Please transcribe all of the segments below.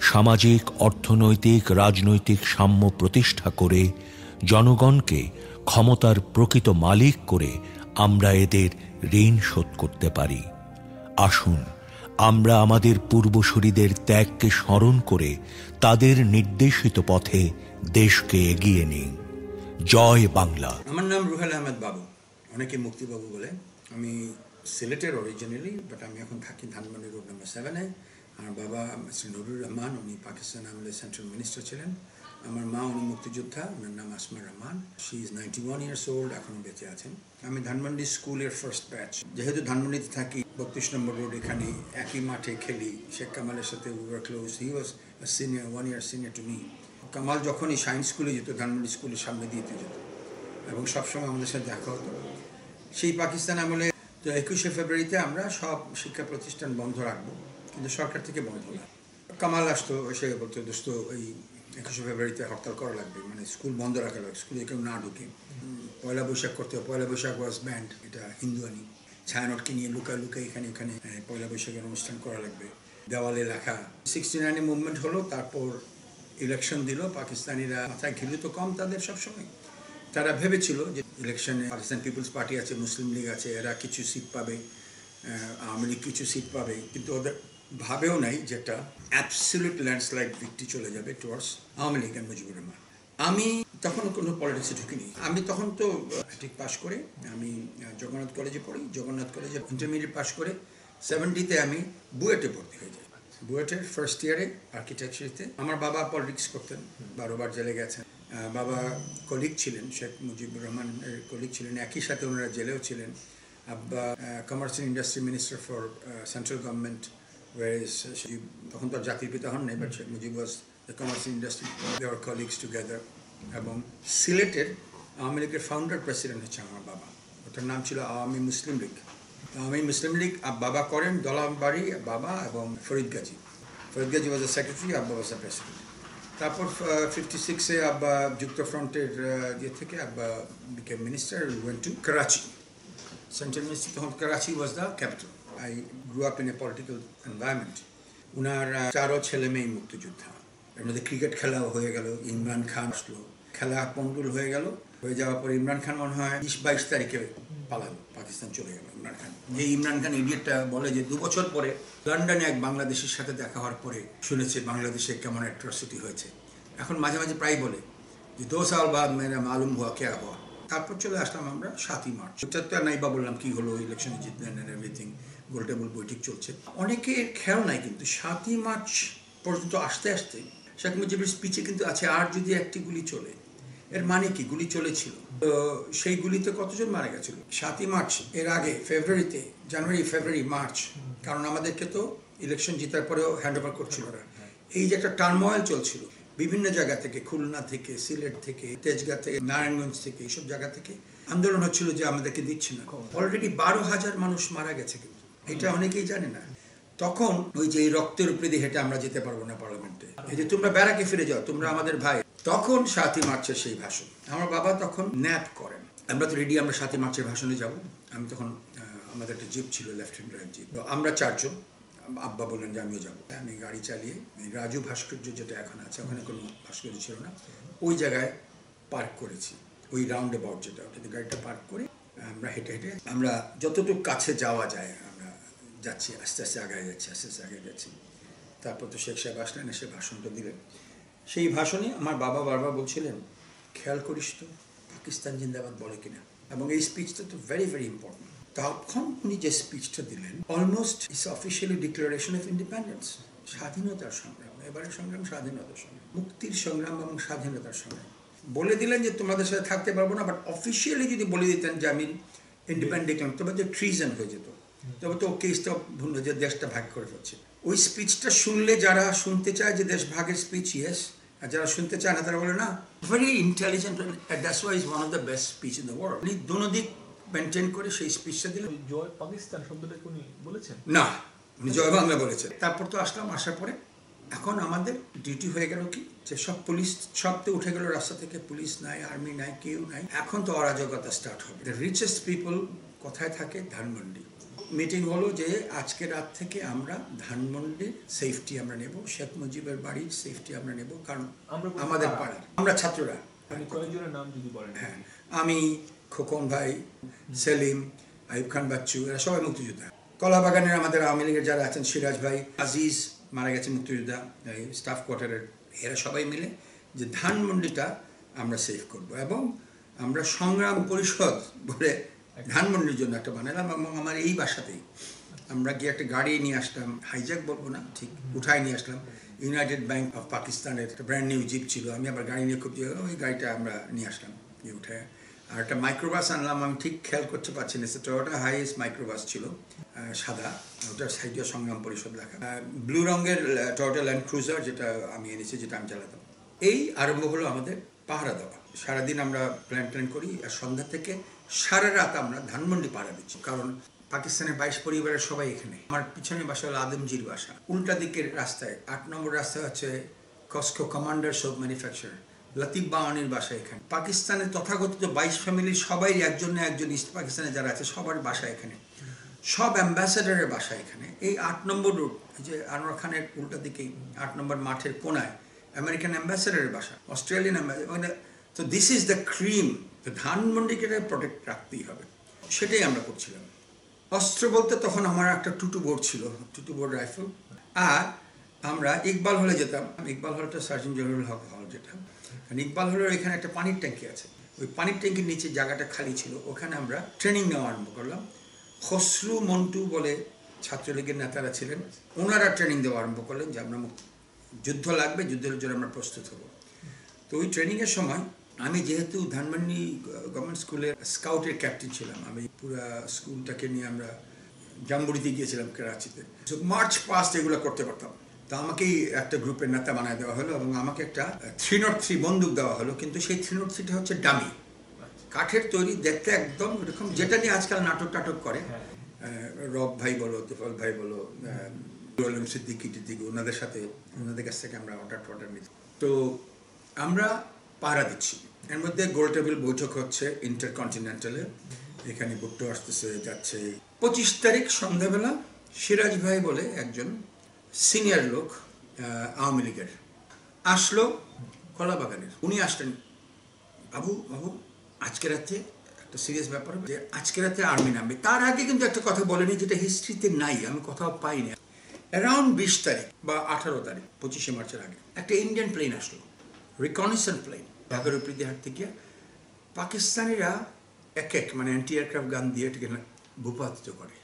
সামাজিক, অর্থনৈতিক, রাজনৈতিক সাম্য প্রতিষ্ঠা করে জনগণকে ক্ষমতার প্রকৃত মালিক করে আমরা এদের ঋণ শোধ করতে পারি। আসুন, আমরা আমাদের পূর্বসূরীদের ত্যাগকে স্মরণ করে তাদের নির্দেশিত পথে দেশকে এগিয়ে নিই। জয় বাংলা। আমার নাম রুহেল আহমেদ বাবু। অনেকে মুক্তিবাবু বলে। আমি সিলেটের অরিজিনালি বাট আমি এখন থাকি ধানমন্ডি রোড নাম্বার সেভেনে আমার বাবা শ্রী নুরুর রহমান, উনি পাকিস্তান আমলে সেন্ট্রাল মিনিস্টার ছিলেন। আমার মা উনি মুক্তিযোদ্ধা ওনার নাম Asma Rahman. She is ninety one years old এখনও বেঁচে আছেন। আমি ধানমন্ডি স্কুলের ফার্স্ট ব্যাচ যেহেতু ধানমন্ডিতে থাকি, বত্রিশ নম্বর রোড এখানে একই মাঠে খেলি। শেখ কামালের সাথে we're close he was senior one year senior to me Kamal যখনই সায়েন্স স্কুলে যেত, ধানমন্ডি স্কুলের সামনে দিতে যেত। এবং সবসময় আমাদের সাথে দেখা হতো। সেই পাকিস্তান আমলে তো একুশে ফেব্রুয়ারিতে আমরা সব শিক্ষা প্রতিষ্ঠান বন্ধ রাখব। কিন্তু সরকার থেকে বন্ধ না। কামাল আসতো এসে বলতো, দোস্ত এই একুশে ফেব্রুয়ারিতে হরতাল করা লাগবে। মানে স্কুল বন্ধ রাখা লাগবে, স্কুলে কেউ না ঢুকে। পয়লা বৈশাখ করতে হবে। পয়লা বৈশাখ ওয়াজ ব্যান্ড এটা হিন্দুয়ানি। ছায়ানটকে নিয়ে লুকা লুকা এখানে এখানে পয়লা বৈশাখের অনুষ্ঠান করা লাগবে। দেওয়ালে লেখা সিক্সটি নাইনে মুভমেন্ট হলো, তারপর ইলেকশন দিল। পাকিস্তানিরা মাথায় ঘিরে তো কম তাদের সবসময়। তারা ভেবেছিল যে ইলেকশনে পাকিস্তান পিপলস পার্টি আছে, মুসলিম লীগ আছে, এরা কিছু সিট পাবে আওয়ামী লীগ কিছু সিট পাবে। কিন্তু ওদের ভাবেও নাই যেটা অ্যাবসলিউট ল্যান্ডস্লাইড ভিক্টি চলে যাবে টুয়ার্ডস আওয়ামী লীগ অ্যান্ড মুজিবুর রহমান। আমি তখন কোনো পলিটিক্সে ঢুকিনি। আমি তখন তো ঠিক পাশ করে, আমি জগন্নাথ কলেজে পড়ি, জগন্নাথ কলেজে ইন্টারমিডিয়েট পাশ করে সেভেন্টিতে আমি বুয়েটে ভর্তি হয়ে যাই। বুয়েটের ফার্স্ট ইয়ারে আর্কিটেকচারিতে আমার বাবা পলিটিক্স করতেন, বারোবার জেলে গেছেন। বাবা কলিগ ছিলেন, শেখ মুজিবুর রহমানের কলিগ ছিলেন, একই সাথে ওনারা জেলেও ছিলেন। আব্বা commerce industry minister for central government তখন তো জাতির পিতা হন নাই but Sheikh Mujib was the commerce and industry দেওয়ার কলিগস টুগেদার এবং সিলেটের আওয়ামী লীগের ফাউন্ডার প্রেসিডেন্ট হচ্ছে আমার বাবা। ওটার নাম ছিল আওয়ামী মুসলিম লীগ। আওয়ামী মুসলিম লীগ বাবা করেন দলামবাড়ি বাবা এবং Farid Gazi. Farid Gazi was the secretary আব্বা ওয়াজ দ্য প্রেসিডেন্ট তারপর ফিফটি সিক্সে আব্বা যুক্ত ফ্রন্টের ইয়ে থেকে আব্বা became minister went to Karachi central minister তখন Karachi was the capital I grew up in a political environment উনার চারও ছেলে মেয়ে মুক্তিযোদ্ধা। এর মধ্যে ক্রিকেট খেলাও হয়ে গেল, ইমরান খান আসলো। খেলা পন্ডুল হয়ে গেল। হয়ে যাওয়ার পর ইমরান খান মনে হয় বিশ বাইশ তারিখে পালালো, পাকিস্তান চলে গেল ইমরান খান। যে ইমরান খান ইডিয়েটটা বলে যে দু বছর পরে লন্ডনে এক বাংলাদেশের সাথে দেখা হওয়ার পরে শুনেছে বাংলাদেশে কেমন অ্যাট্রসিটি হয়েছে। এখন মাঝে মাঝে প্রায় বলে যে, দো সাল বাদ মেরা মালুম হওয়া কে হওয়া তারপর চলে আসলাম আমরা সাতই মার্চ। তো নাই বা বললাম কি হলো ইলেকশনে জিতলেন এভরিথিং গোল টেবল বৈঠক চলছে। অনেকের খেয়াল নাই কিন্তু সাতই মার্চ পর্যন্ত আসতে আসতে শেখ মুজিবের স্পিচে কিন্তু আছে আর যদি একটি গুলি চলে? এর মানে কি? গুলি চলেছিল। তো সেই গুলিতে কতজন মারা গেছিল? সাতই মার্চ এর আগে ফেব্রুয়ারিতে জানুয়ারি ফেব্রুয়ারি মার্চ। কারণ আমাদেরকে তো ইলেকশন জিতার পরেও হ্যান্ড ওভার করছিল ওরা এই যে একটা টার্ময়েল চলছিল বিভিন্ন জায়গা থেকে খুলনা থেকে সিলেট থেকে তেজগাঁ থেকে নারায়ণগঞ্জ থেকে এইসব জায়গা থেকে আন্দোলন হচ্ছিল যে আমাদেরকে দিচ্ছে না। অলরেডি বারো হাজার মানুষ মারা গেছে কিন্তু। এটা অনেকেই জানে না। তখন ওই যে রক্তের উপরে দিয়ে হেঁটে আমরা যেতে পারব না পার্লামেন্টে। এই যে তোমরা ব্যারাকে ফিরে যাও, তোমরা আমাদের ভাই। তখন সাতই মার্চের সেই ভাষণ। আমার বাবা তখন ন্যাপ করেন। আমরা তো রেডি আমরা সাতই মার্চের ভাষণে যাব। আমি তখন আমাদের একটা জিপ ছিল লেফট হ্যান্ড ড্রাইভ জিপ তো আমরা চারজন, আব্বা বললেন যে আমিও যাব। আমি গাড়ি চালিয়ে রাজু ভাস্কর্য যেটা এখন আছে, ওখানে কোনো ভাস্কর্য ছিল না, ওই জায়গায় পার্ক করেছি। ওই রাউন্ড অ্যাবাউট যেটা, ওটাতে গাড়িটা পার্ক করে আমরা হেঁটে হেঁটে, আমরা যতটুকু কাছে যাওয়া যায় যাচ্ছি, আস্তে আস্তে আগায় যাচ্ছি, আস্তে আস্তে আগে যাচ্ছি। তারপর তো শেখ সাহেব আসলেন, এসে ভাষণটা দিলেন। সেই ভাষণে আমার বাবা বারবার বলছিলেন, খেয়াল করিস তো, পাকিস্তান জিন্দাবাদ বলে কিনা? এবং এই স্পিচটা তো ভেরি ভেরি ইম্পর্টেন্ট তখন উনি যে স্পিচটা দিলেন almost is officially declaration of independence স্বাধীনতার সংগ্রাম, এবারের সংগ্রাম স্বাধীনতার সংগ্রাম, মুক্তির সংগ্রাম এবং স্বাধীনতার সংগ্রাম। বলে দিলেন যে তোমাদের সাথে থাকতে পারব না বাট অফিসিয়ালি যদি বলে দিতেন যে আমি ইন্ডিপেন্ডেন্ট দেখলাম তবে তো ট্রিজন হয়ে যেত। তবে তো কেসটা ভুল যে দেশটা ভাগ করে ফেলছে। ওই স্পিচটা শুনলে যারা শুনতে চায় যে দেশ ভাগের স্পিচ ইয়েস আর যারা শুনতে চায় না তারা বলে না। Very intelligent that's why is one of the best speech in the world উনি দুনো দিক মেনটেন করে সেই স্পিচটা দিলেন। জয় পাকিস্তান শব্দটা উনি বলেছেন? না উনি জয় বাংলা বলেছেন। তারপর তো আসলাম আসার পরে এখন আমাদের ডিউটি হয়ে গেল কি? যে সব পুলিশ সব তো উঠে গেল রাস্তা থেকে পুলিশ নাই আর্মি নাই কেউ নাই। এখন তো অরাজকতা স্টার্ট হবে। দ্য রিচেস্ট পিপল কোথায় থাকে? ধানমন্ডি। মিটিং হলো যে আজকে রাত থেকে আমরা ধানমন্ডির সেফটি আমরা নেব শেখ মুজিবের বাড়ির সেফটি আমরা নেব কারণ আমাদের পাড়ার আমরা ছাত্ররা। নাম যদি বলেন। হ্যাঁ আমি খোকন ভাই সেলিম আইব খান বাচ্চু এরা সবাই মুক্তিযোদ্ধা। কলাবাগানের আমাদের আওয়ামী লীগের যারা আছেন সিরাজ ভাই আজিজ মারা গেছে মুক্তিযোদ্ধা এই স্টাফ কোয়ার্টারের এরা সবাই মিলে যে ধানমন্ডিটা আমরা সেভ করব এবং আমরা সংগ্রাম পরিষদ বলে ধানমন্ডির জন্য একটা বানালাম এবং আমার এই বাসাতেই। আমরা গিয়ে একটা গাড়ি নিয়ে আসলাম হাইজ্যাক বলব না, ঠিক উঠাই নিয়ে আসলাম। ইউনাইটেড ব্যাংক অফ পাকিস্তানের একটা ব্র্যান্ড নিউ জিপ ছিল, আমি আবার গাড়ি নিয়ে খুব ওই গাড়িটা আমরা নিয়ে আসলাম, নিয়ে উঠে। আর একটা মাইক্রোবাস আনলাম, আমি ঠিক খেয়াল করতে পারছি না সেটা ওটা হাইয়েস্ট মাইক্রোবাস ছিল সাদা ওটার সাইডে সংগ্রাম পরিষদ লেখা। ব্লু রঙের টয়টা ল্যান্ড ক্রুজার যেটা আমি এনেছি, যেটা আমি চালাতাম। এই আরম্ভ হলো আমাদের পাহারা দেওয়া সারাদিন আমরা প্ল্যান ট্যান করি, আর সন্ধ্যা থেকে সারা রাত আমরা ধানমন্ডি পাহারা দিচ্ছি, কারণ পাকিস্তানের বাইশ পরিবারের সবাই এখানে। আমার পিছনে বাসা হলো আদমজির বাসা। উল্টা দিকের রাস্তায়, আট নম্বর রাস্তা হচ্ছে Costco commanders of manufacture Latif Bawani বাসা এখানে। পাকিস্তানের তথাকথিত বাইশ ফ্যামিলির সবাই একজন না একজন ইস্ট পাকিস্তানে যারা আছে, সবার বাসা এখানে। সব অ্যাম্বাসেডারের বাসা এখানে। এই আট নম্বর রোড যে আনোয়ার খানের উল্টা দিকেই আট নম্বর মাঠের কোনায় আমেরিকান অ্যাম্বাসেডারের বাসা অস্ট্রেলিয়ান অ্যাম্বাসেডার তো দিস ইজ দ্য ক্রিম ধানমন্ডিকে প্রোটেক্ট রাখতেই হবে। সেটাই আমরা করছিলাম। অস্ত্র বলতে তখন আমার একটা টুটু বোর্ড ছিল টুটু বোর্ড রাইফেল আর আমরা ইকবাল হলে যেতাম। ইকবাল হলটা সার্জন জহুরুল হক হল যেটা। কারণ ইকবাল হলের এখানে একটা পানির ট্যাঙ্কি আছে। ওই পানির ট্যাঙ্কির নিচে জায়গাটা খালি ছিল। ওখানে আমরা ট্রেনিং নেওয়া আরম্ভ করলাম। খসরু মন্টু বলে ছাত্রলীগের নেতারা ছিলেন। ওনারা ট্রেনিং দেওয়া আরম্ভ করলেন যে আমরা যুদ্ধ লাগবে, যুদ্ধের জন্য আমরা প্রস্তুত হব। তো ওই ট্রেনিংয়ের সময় আমি যেহেতু ধানমন্ডি গভর্নমেন্ট স্কুলের স্কাউটের ক্যাপ্টেন ছিলাম আমি পুরো স্কুলটাকে নিয়ে আমরা জাম্বুরিতে গিয়েছিলাম করাচিতে। মার্চ পাস্ট এগুলো করতে পারতাম। তো আমাকেই একটা গ্রুপের নেতা বানায় দেওয়া হলো এবং আমাকে একটা থ্রি নট থ্রি বন্দুক দেওয়া হলো। কিন্তু সেই থ্রি নট থ্রিটা হচ্ছে ডামি কাঠের তৈরি দেখতে একদম এরকম যেটা নিয়ে আজকাল নাটক টাটক করে। হ্যাঁ। রব ভাই বলো তোফাল ভাই বলো আলম সিদ্দিকি টিদ্দিকি ওনাদের সাথে ওনাদের কাছ থেকে আমরা অর্ডার টর্ডার নিচ্ছি তো আমরা পাহারা দিচ্ছি। এর মধ্যে গোল টেবিল বৈঠক হচ্ছে ইন্টারকন্টিনেন্টালে। এখানে ভুট্টো আসতেছে, যাচ্ছে পঁচিশ তারিখ সন্ধ্যাবেলা। সিরাজ ভাই বলে একজন সিনিয়র লোক আওয়ামী লীগের। আসলো কলাবাগানের। উনি আসলেন, বাবু বাবু, আজকে রাতে একটা সিরিয়াস ব্যাপার যে আজকে রাতে আর্মি নামবে। তার আগে কিন্তু একটা কথা বলেনি যেটা হিস্ট্রিতে নাই, আমি কোথাও পাইনি। অ্যারাউন্ড বিশ তারিখ বা আঠারো তারিখ, পঁচিশে মার্চের আগে একটা ইন্ডিয়ান প্লেন আসলো রিকনেশন প্লেন ঢাকার উপরিহাট থেকে পাকিস্তানিরা এক এক মানে অ্যান্টি এয়ারক্রাফট গান দিয়ে এটাকে ভূপাতিত করে।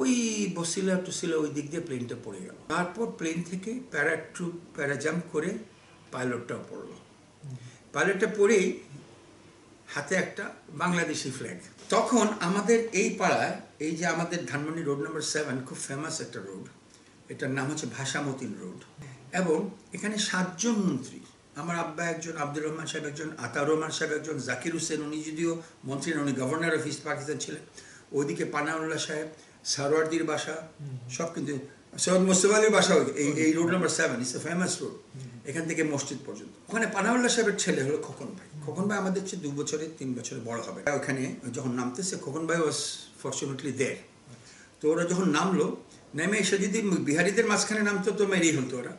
ওই বসিলা টুসিলা ওই দিক দিয়ে প্লেনটা পড়ে গেল। তারপর প্লেন থেকে প্যারাট্রুপ প্যারাজাম্প করে পাইলটটাও পড়ল। পাইলটটা পড়েই হাতে একটা বাংলাদেশি ফ্ল্যাগ তখন আমাদের এই পাড়ায় এই যে আমাদের ধানমন্ডি রোড নাম্বার সেভেন খুব ফেমাস একটা রোড এটার নাম হচ্ছে ভাষামতিন রোড এবং এখানে সাতজন মন্ত্রী। আমার আব্বা একজন আব্দুর রহমান সাহেব একজন আতাউর রহমান সাহেব একজন জাকির হোসেন উনি যদিও মন্ত্রী উনি গভর্নর অফ ইস্ট পাকিস্তান ছিলেন। ওইদিকে পানাউল্লাহ সাহেব সারোয়ার্দির বাসা সব কিন্তু সৈয়দ মুস্তফা আলীর বাসা এই এই road number seven it's a famous road এখান থেকে মসজিদ পর্যন্ত। ওখানে পানাউল্লাহ সাহেবের ছেলে হলো খোকন ভাই। খোকন ভাই আমাদের চেয়ে দু বছরে তিন বছরে বড় হবে। ওখানে যখন নামতেছে খোকন ভাই ওয়াজ ফর্চুনেটলি দেয় তো ওরা যখন নামলো নেমে এসে যদি বিহারিদের মাঝখানে নামতো তো মেরেই হতো ওরা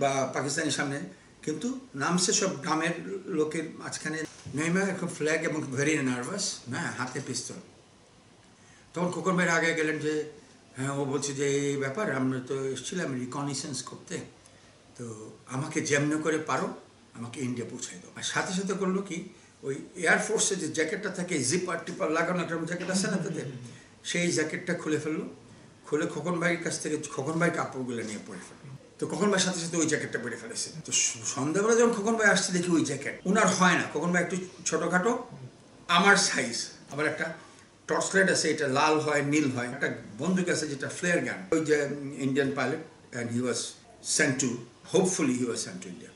বা পাকিস্তানের সামনে। কিন্তু নামছে সব গ্রামের লোকের মাঝখানে নেমে এখন ফ্ল্যাগ এবং ভেরি নার্ভাস হ্যাঁ হাতে পিস্তল তখন খোকন ভাইয়ের আগে গেলেন যে হ্যাঁ ও বলছে যে, এই ব্যাপার, আমরা তো এসেছিলাম রিকনিসেন্স করতে। তো আমাকে যেমন করে পারো, আমাকে ইন্ডিয়া পৌঁছাই দাও। আর সাথে সাথে করল কি, ওই এয়ারফোর্সের যে জ্যাকেটটা থাকে জিপার টিপার লাগানো একটা জ্যাকেট আছে না তাদের, সেই জ্যাকেটটা খুলে ফেলল। খুলে খোকন ভাইয়ের কাছ থেকে, খোকন ভাই কাপড়গুলো নিয়ে পরে ফেলল। তো খোকন ভাইয়ের সাথে সাথে ওই জ্যাকেটটা পরে ফেলেছে তো সন্ধ্যাবেলা যখন খোকন ভাই আসছে, দেখি ওই জ্যাকেট। ওনার হয় না। খোকন ভাই একটু ছোটোখাটো, আমার সাইজ আবার একটা টর্চ লাইট আছে, এটা লাল হয়, নীল হয়। একটা বন্দুক আছে যেটা ফ্লেয়ার গান ওই যে Indian pilot and he was sent to hopefully he was sent to India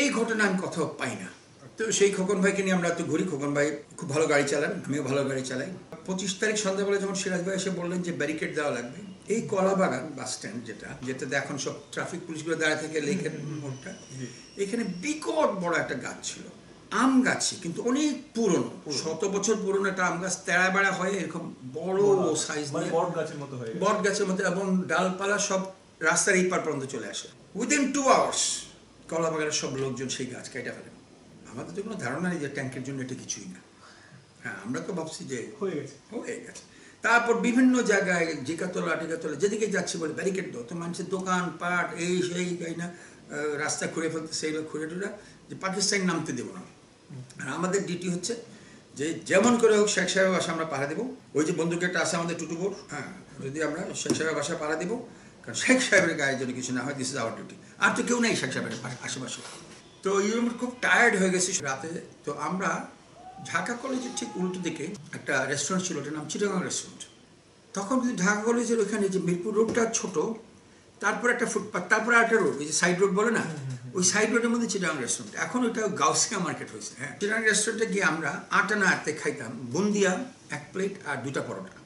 এই ঘটনা আমি কোথাও পাই না। তো সেই খোকন ভাইকে নিয়ে আমরা তো ঘুরি। খোকন ভাই খুব ভালো গাড়ি চালান, আমিও ভালো গাড়ি চালাই। পঁচিশ তারিখ সন্ধ্যাবেলা যখন সিরাজ ভাই এসে বললেন যে ব্যারিকেড দেওয়া লাগবে এই কলাবাগান বাস স্ট্যান্ড যেটা যেটাতে এখন সব ট্রাফিক পুলিশগুলো দাঁড়িয়ে থেকে লেকের মোড়টা এখানে বিকট বড় একটা গাছ ছিল। আম গাছই কিন্তু অনেক পুরনো। শত বছর পুরনো একটা আম গাছ তেড়া বেড়া হয়ে এরকম বড় সাইজ মানে বট গাছের মতো হয়ে গেছে। বট গাছের মধ্যে এবং ডালপালা সব রাস্তার এই পার পর্যন্ত চলে আসে। উইদিন টু আওয়ার্স কলা বাগানের সব লোকজন সেই গাছ কেটে ফেলে। আমাদের তো কোনো ধারণা নেই যে ট্যাঙ্কের জন্য এটা কিছুই না। হ্যাঁ আমরা তো ভাবছি যে হয়ে গেছে। হয়ে গেছে। তারপর বিভিন্ন জায়গায় জিকাতলা, টিকাতলা, যেদিকে যাচ্ছি বলে ব্যারিকেড দাও তো মানুষের দোকান, পাট, এই, সেই এই না? রাস্তা খুঁড়ে ফেলতে সেই খুঁড়ে টুড়ে, যে পাকিস্তান নামতে দেবো না। আর আমাদের ডিউটি হচ্ছে যে যেমন করে হোক শেখ সাহেবের বাসা আমরা পাড়া দেবো। ওই যে বন্ধুকে একটা আছে আমাদের টুটুবোর হ্যাঁ যদি আমরা শেখ সাহেবের বাসা পাড়া দেবো, কারণ শেখ সাহেবের গায়ে যদি কিছু না হয় দিস ইজ আওয়ার ডিউটি আর তো কেউ নেই শেখ সাহেবের আশেপাশে। তো এই খুব টায়ার্ড হয়ে গেছি রাতে। তো আমরা ঢাকা কলেজের ঠিক উল্টো দিকে একটা রেস্টুরেন্ট ছিল, ওটার নাম চিটাগাং রেস্টুরেন্ট তখন কিন্তু ঢাকা কলেজের ওখানে যে মিরপুর রোডটা ছোট, তারপর একটা ফুটপাথ তারপর একটা রোড ওই যে সাইড রোড বলে না? ওই সাইড রোডের মধ্যে চিটাগাং রেস্টুরেন্ট এখন ওটা গাউসিয়া মার্কেট হয়েছে হ্যাঁ। চিটাগাং রেস্টুরেন্টে গিয়ে আমরা আটানা আটতে খাইতাম, বুন্দিয়া, এক প্লেট আর দুটা পরোটা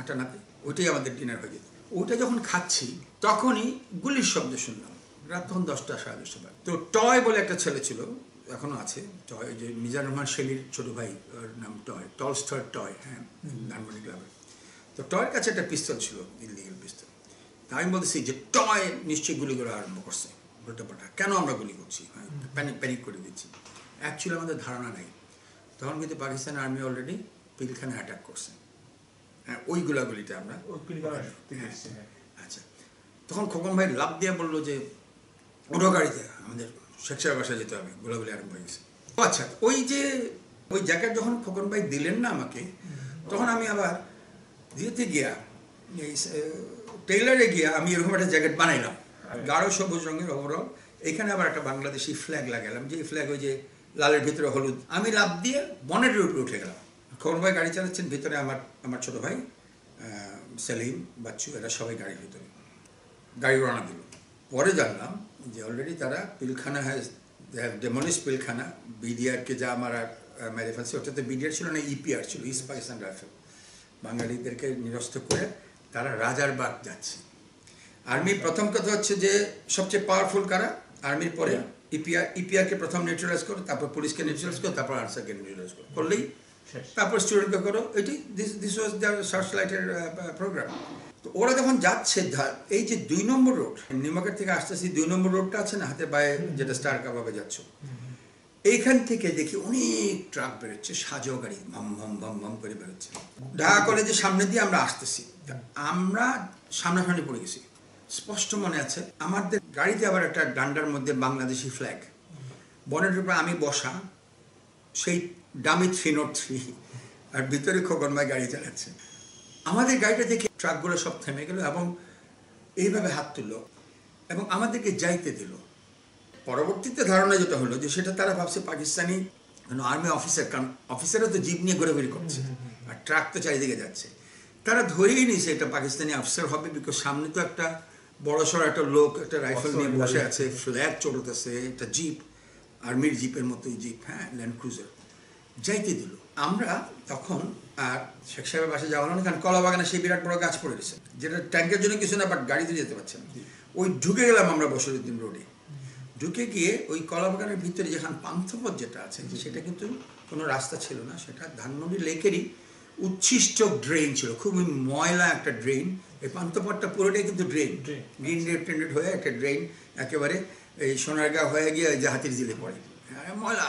আটানাতে ওইটাই আমাদের ডিনার হয়ে যেত। ওইটা যখন খাচ্ছি, তখনই গুলির শব্দ শুনলাম। রাত তখন দশটা, সাড়ে দশটা। তো টয় বলে একটা ছেলে ছিল এখনও আছে টয় যে মিজান রহমান শেলির ছোট ভাই ওর নাম টয় টল টলস্টার টয় হ্যাঁ ধানমন্ডি ক্লাবে তো টয়ের কাছে একটা পিস্তল ছিল ইলিগাল পিস্তল। তা আমি বলতেছি যে টয় নিশ্চয়ই গুলি করা আরম্ভ করছে উল্টা পাল্টা। কেন আমরা গুলি করছি? প্যানিক প্যানিক করে দিচ্ছি। অ্যাকচুয়ালি আমাদের ধারণা নাই। তখন কিন্তু পাকিস্তান আর্মি অলরেডি পিলখানে অ্যাটাক করছে। হ্যাঁ ওই গোলাগুলিতে আমরা পিলখানা হ্যাঁ। আচ্ছা। তখন খোকন ভাই লাভ দিয়ে বলল যে ওঠো গাড়িতে আমাদের সাহেব বাসায় যেতে হবে, গোলাগুলি আরম্ভ হয়ে গেছে। আচ্ছা ওই যে, ওই জ্যাকেট যখন খোকন ভাই দিলেন না আমাকে, তখন আমি আবার দিতে গিয়া, এই টেইলারে গিয়া আমি এরকম একটা জ্যাকেট বানাইলাম। গাঢ় সবুজ রঙের ওভারঅল এখানে আবার একটা বাংলাদেশি ফ্ল্যাগ লাগালাম যে ফ্ল্যাগ ওই যে লালের ভিতরে হলুদ। আমি লাভ দিয়ে বনেটের উপরে উঠে গেলাম। খোকন ভাই গাড়ি চালাচ্ছেন, ভিতরে আমার আমার ছোট ভাই সেলিম, বাচ্চু, এরা সবাই গাড়ির ভিতরে। গাড়ি রওনা দিল। পরে জানলাম যে অলরেডি তারা পিলখানা হ্যাজ ডেমলিশ পিলখানা বিডিআরকে যা আমরা মেরে ফেলছে ওটাতে বিডিআর ছিল না ইপিআর ছিল ইস্ট পাকিস্তান রাইফেল বাঙালিদেরকে নিরস্ত করে তারা রাজার রাজারবাগ যাচ্ছে। আর্মি প্রথম কথা হচ্ছে যে সবচেয়ে পাওয়ারফুল কারা? আর্মির পরে ইপিআর ইপিআরকে প্রথম নিউট্রালাইজ করো তারপর পুলিশকে নিউট্রালাইজ করো তারপর আনসারকে নিউট্রালাইজ করো। করলেই তারপর স্টুডেন্টকে করো এটি this this was the search লাইটের প্রোগ্রাম তো ওরা যখন যাচ্ছে এই যে দুই নম্বর রোড নিউমার্কেট থেকে আসতেছি দুই নম্বর রোডটা আছে না হাতে বায়ে যেটা স্টার কাবাবে যাচ্ছ। এইখান থেকে দেখি অনেক ট্রাক বেরোচ্ছে সাজো গাড়ি ভম ভম ভম ভম করে বেরোচ্ছে। ঢাকা কলেজের সামনে দিয়ে আমরা আসতেছি। আমরা সামনাসামনি পড়ে গেছি। স্পষ্ট মনে আছে আমাদের গাড়িতে আবার একটা ডান্ডার মধ্যে বাংলাদেশি ফ্ল্যাগ বনেটের উপরে আমি বসা সেই ডামি থ্রি নোট থ্রি আর ভিতরে খোকনমায় গাড়ি চালাচ্ছে। আমাদের গাড়িটা দেখে ট্রাকগুলো সব থেমে গেল এবং এইভাবে হাত তুললো এবং আমাদেরকে যাইতে দিল। পরবর্তীতে ধারণা যেটা হলো যে সেটা তারা ভাবছে পাকিস্তানি আর্মি অফিসার কারণ অফিসাররা তো জিপ নিয়ে ঘোরাঘুরি করছে আর ট্রাক তো চারিদিকে যাচ্ছে। তারা ধরেই নিয়েছে এটা পাকিস্তানি অফিসার হবে বিকজ সামনে তো একটা বড় সড়ো একটা লোক একটা রাইফেল নিয়ে বসে আছে ফ্ল্যাগ চলতেছে একটা জিপ আর্মির জিপের মতোই জিপ হ্যাঁ ল্যান্ড ক্রুজার যাইতে দিল। আমরা তখন আর শেখ সাহেবের বাসে যাওয়া হলো না কারণ কলা বাগানে সেই বিরাট বড় গাছ পড়ে গেছে যেটা ট্যাঙ্কের জন্য কিছু না বাট গাড়িতে যেতে পারছেন ওই ঢুকে গেলাম আমরা বসরুদ্দিন রোডে। ঢুকে গিয়ে ওই কলা বাগানের ভিতরে যেখানে পান্থপথ যেটা আছে সেটা কিন্তু কোনো রাস্তা ছিল না সেটা ধানমন্ডি লেকেরই উচ্ছিষ্ট ড্রেন ছিল খুবই ময়লা একটা ড্রেন এই পান্থপথটা পুরোটাই কিন্তু ড্রেন। গ্রিন রেপ্টেন্ডেড হয়ে একটা ড্রেন একেবারে এই সোনারগাঁ হয়ে গিয়ে ওই যে হাতির জিলে পড়ে। ময়লা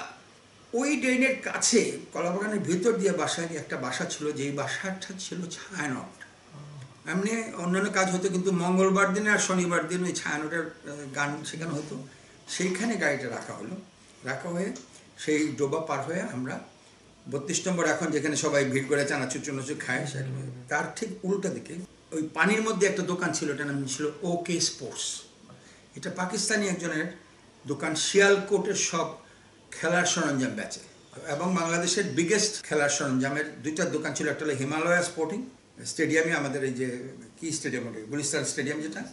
ওই ড্রেনের কাছে কলাবাগানের ভিতর দিয়ে বাসায় একটা বাসা ছিল যেই বাসাটা ছিল ছায়ানট। এমনি অন্যান্য কাজ হতো কিন্তু মঙ্গলবার দিনে আর শনিবার দিন ওই ছায়ানটের গান সেখানে হতো। সেইখানে গাড়িটা রাখা হলো। রাখা হয়ে সেই ডোবা পার হয়ে আমরা বত্রিশ নম্বর এখন যেখানে সবাই ভিড় করে চানাচুর চুনাচুর খায় সেখানে তার ঠিক উল্টা দিকে ওই পানির মধ্যে একটা দোকান ছিল এটার নাম ছিল ওকে স্পোর্টস। এটা পাকিস্তানি একজনের দোকান শিয়ালকোটের সব খেলার সরঞ্জাম বেচে। এবং বাংলাদেশের বিগেস্ট খেলার সরঞ্জামের দুইটা দোকান ছিল, একটা হলো হিমালয়া স্পোর্টিং স্টেডিয়ামে আমাদের এই যে, কি স্টেডিয়াম ওটা? গুলিস্তান স্টেডিয়াম যেটা,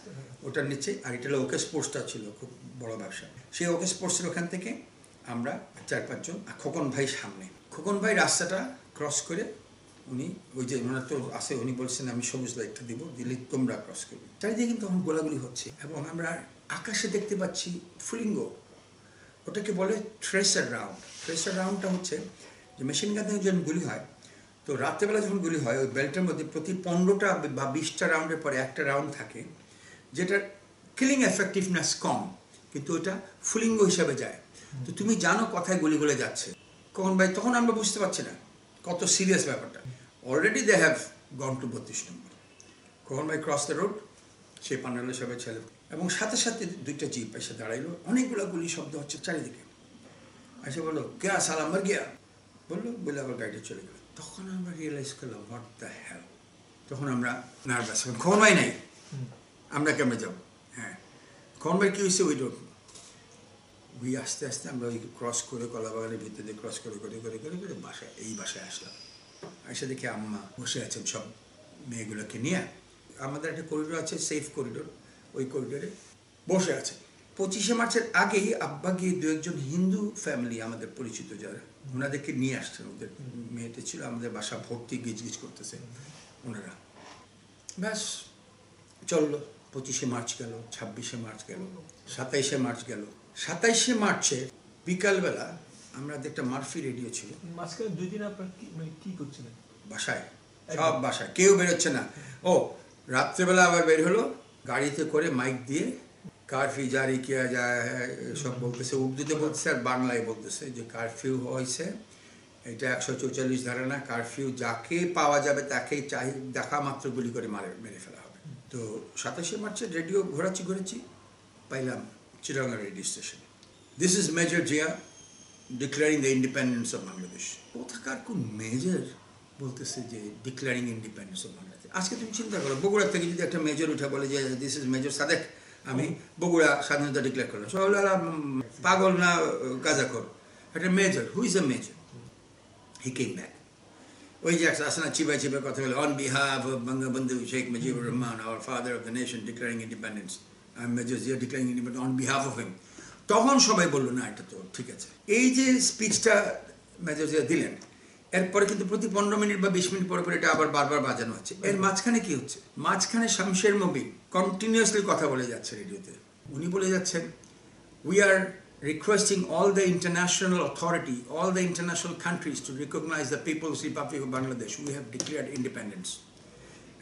ওটার নিচে আর এটা হলো ওকে স্পোর্টসটা ছিল, খুব বড় ব্যবসা। সেই ওকে স্পোর্টসের ওখান থেকে আমরা চার পাঁচজন খোকন ভাই সামনে। খোকন ভাই রাস্তাটা ক্রস করে উনি, ওই যে ওনার তো আছে, উনি বলছেন, আমি সবুজ লাইটটা দিব, দিলে তোমরা ক্রস করবে। চারিদিকে কিন্তু গোলাগুলি হচ্ছে। এবং আমরা আকাশে দেখতে পাচ্ছি ফুলিঙ্গ। ওটাকে বলে ট্রেসার রাউন্ড ট্রেসার রাউন্ডটা হচ্ছে যে মেশিন গান থেকে যখন গুলি হয়, তো রাত্রেবেলা যখন গুলি হয়, ওই বেল্টের মধ্যে প্রতি পনেরোটা বা বিশটা রাউন্ডের পরে একটা রাউন্ড থাকে যেটা কিলিং এফেক্টিভনেস কম, কিন্তু ওটা ফুলিঙ্গ হিসাবে যায়। তো তুমি জানো কথায় গুলি গুলিগুলো যাচ্ছে। কখন ভাই? তখন আমরা বুঝতে পারছি না কত সিরিয়াস ব্যাপারটা। Already they have gone to বত্রিশ নম্বর কখন ভাই? ক্রস দ্য রোড সেই পান্ডালের সবাই ছেলে। এবং সাথে সাথে দুইটা জিপ এসে দাঁড়াইলো। অনেকগুলো গুলি শব্দ হচ্ছে চারিদিকে। এসে বলল গিয়া সালাম, মার গিয়া? বলল বলে আবার গাড়িটা চলে গেল। তখন আমরা রিয়েলাইজ করলাম হোয়াট দ্য হ্যাল তখন আমরা নার্ভাস খবর ভাই নাই। আমরা কেমনে যাব? হ্যাঁ। খবর ভাই কী হয়েছে ওই ডোট ওই আস্তে আস্তে আমরা ওই ক্রস করে, কলাবাগানের ভিতর দিয়ে ক্রস করে করে করে করে করে বাসায় এই বাসায় আসলাম। এসে দেখি আম্মা বসে আছেন সব মেয়েগুলোকে নিয়ে। আমাদের একটা করিডোর আছে সেফ করিডোর ওই করিডোরে বসে আছে। পঁচিশে মার্চের আগেই আব্বা গিয়ে দু একজন হিন্দু ফ্যামিলি আমাদের পরিচিত যারা ওনাদেরকে নিয়ে আসছেন ওদের মেয়েটা ছিল আমাদের বাসা ভর্তি গিজ গিজ করতেছে ওনারা। ব্যাস চলল। পঁচিশে মার্চ গেল ছাব্বিশে মার্চ গেল সাতাইশে মার্চ গেল। সাতাইশে মার্চে বিকালবেলা আমরা একটা মার্ফি রেডিও ছিল মাঝখানে দুই দিন আপনার মানে কি করছিলেন? বাসায় সব বাসায় কেউ বেরোচ্ছে না। ও রাত্রেবেলা আবার বের হলো গাড়িতে করে মাইক দিয়ে কারফিউ জারি কিয়া যায় সব বলতেছে, উর্দুতে বলতেছে আর বাংলায় বলতেছে। যে কারফিউ হয়েছে, এটা একশো চৌচল্লিশ ধারা না কারফিউ যাকে পাওয়া যাবে তাকেই চাই, দেখা মাত্র গুলি করে মারে, মেরে ফেলা হবে। তো সাতাশে মার্চে রেডিও ঘোরাচ্ছি, ঘুরেছি, পাইলাম চিরাঙ্গা radio station this is major Zia declaring the independence of Bangladesh কোথাকার কোন মেজর বলতেছে যে ডিক্লারিং ইন্ডিপেন্ডেন্স অফ বাংলাদেশ আজকে তুমি চিন্তা করো বগুড়া থেকে যদি একটা মেজর উঠে বলে যে দিস ইজ মেজর সাদেক, আমি বগুড়া স্বাধীনতা ডিক্লেয়ার করলাম। সবাই পাগল না, গাজাখর? একটা major who is a major he came back ওই যে একটা আসে না, চিবাই চিবাই কথা বলে on behalf Bangabandhu Sheikh Mujibur Rahman our father of the nation declaring independence I major Zia declaring independence on behalf of him তখন সবাই বলল, না, এটা তো ঠিক আছে। এই যে স্পিচটা মেজর জিয়া দিলেন এরপরে কিন্তু প্রতি পনেরো মিনিট বা বিশ মিনিট পরে পরে এটা আবার বারবার বাজানো হচ্ছে। এর মাঝখানে কি হচ্ছে? মাঝখানে শামশের মবিন কন্টিনিউসলি কথা বলে যাচ্ছে রেডিওতে। উনি বলে যাচ্ছেন we are requesting all the international authority all the international countries to recognise the people's republic of Bangladesh we have declare independence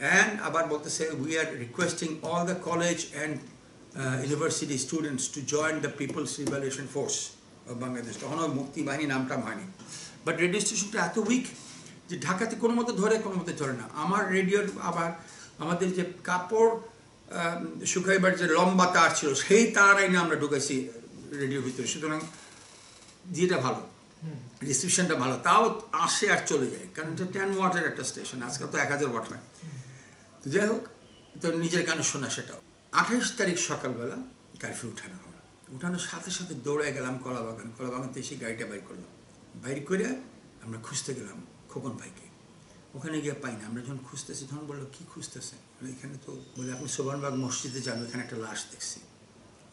and আবার বলতেছে we are requesting all the college and university students to join the people's revolution force of Bangladesh তখন মুক্তি বাহিনী নামটা মানি but radio স্টেশনটা এত week যে ঢাকাতে কোনো মতো ধরে কোনো মতো চলে না। আমার রেডিওর আবার আমাদের যে কাপড় শুকাইবার যে লম্বা তার ছিল সেই তার আইনে আমরা ঢুকেছি রেডিওর ভিতরে। সুতরাং যেটা ভালো রিসিপশনটা ভালো তাও আসে আর চলে যায়। কারণ এটা টেন ওয়াটের একটা স্টেশন আজকাল তো এক হাজার ওয়াট হয়। তো যাই হোক তো নিজের গানে শোনা সেটাও। আঠাশ তারিখ সকালবেলা কারফিউ উঠানো হলো। উঠানোর সাথে সাথে দৌড়ে গেলাম কলাবাগান। কলাবাগান থেকে এসে গাড়িটা বাইর করলাম। বাইর করে আমরা খুঁজতে গেলাম খোকন ভাইকে। ওখানে গিয়ে পাই না। আমরা যখন খুঁজতেছি তখন বলল কী খুঁজতেছে? এখানে তো বলে আপনি সোবানবাগ মসজিদে যান ওখানে একটা লাশ দেখছি।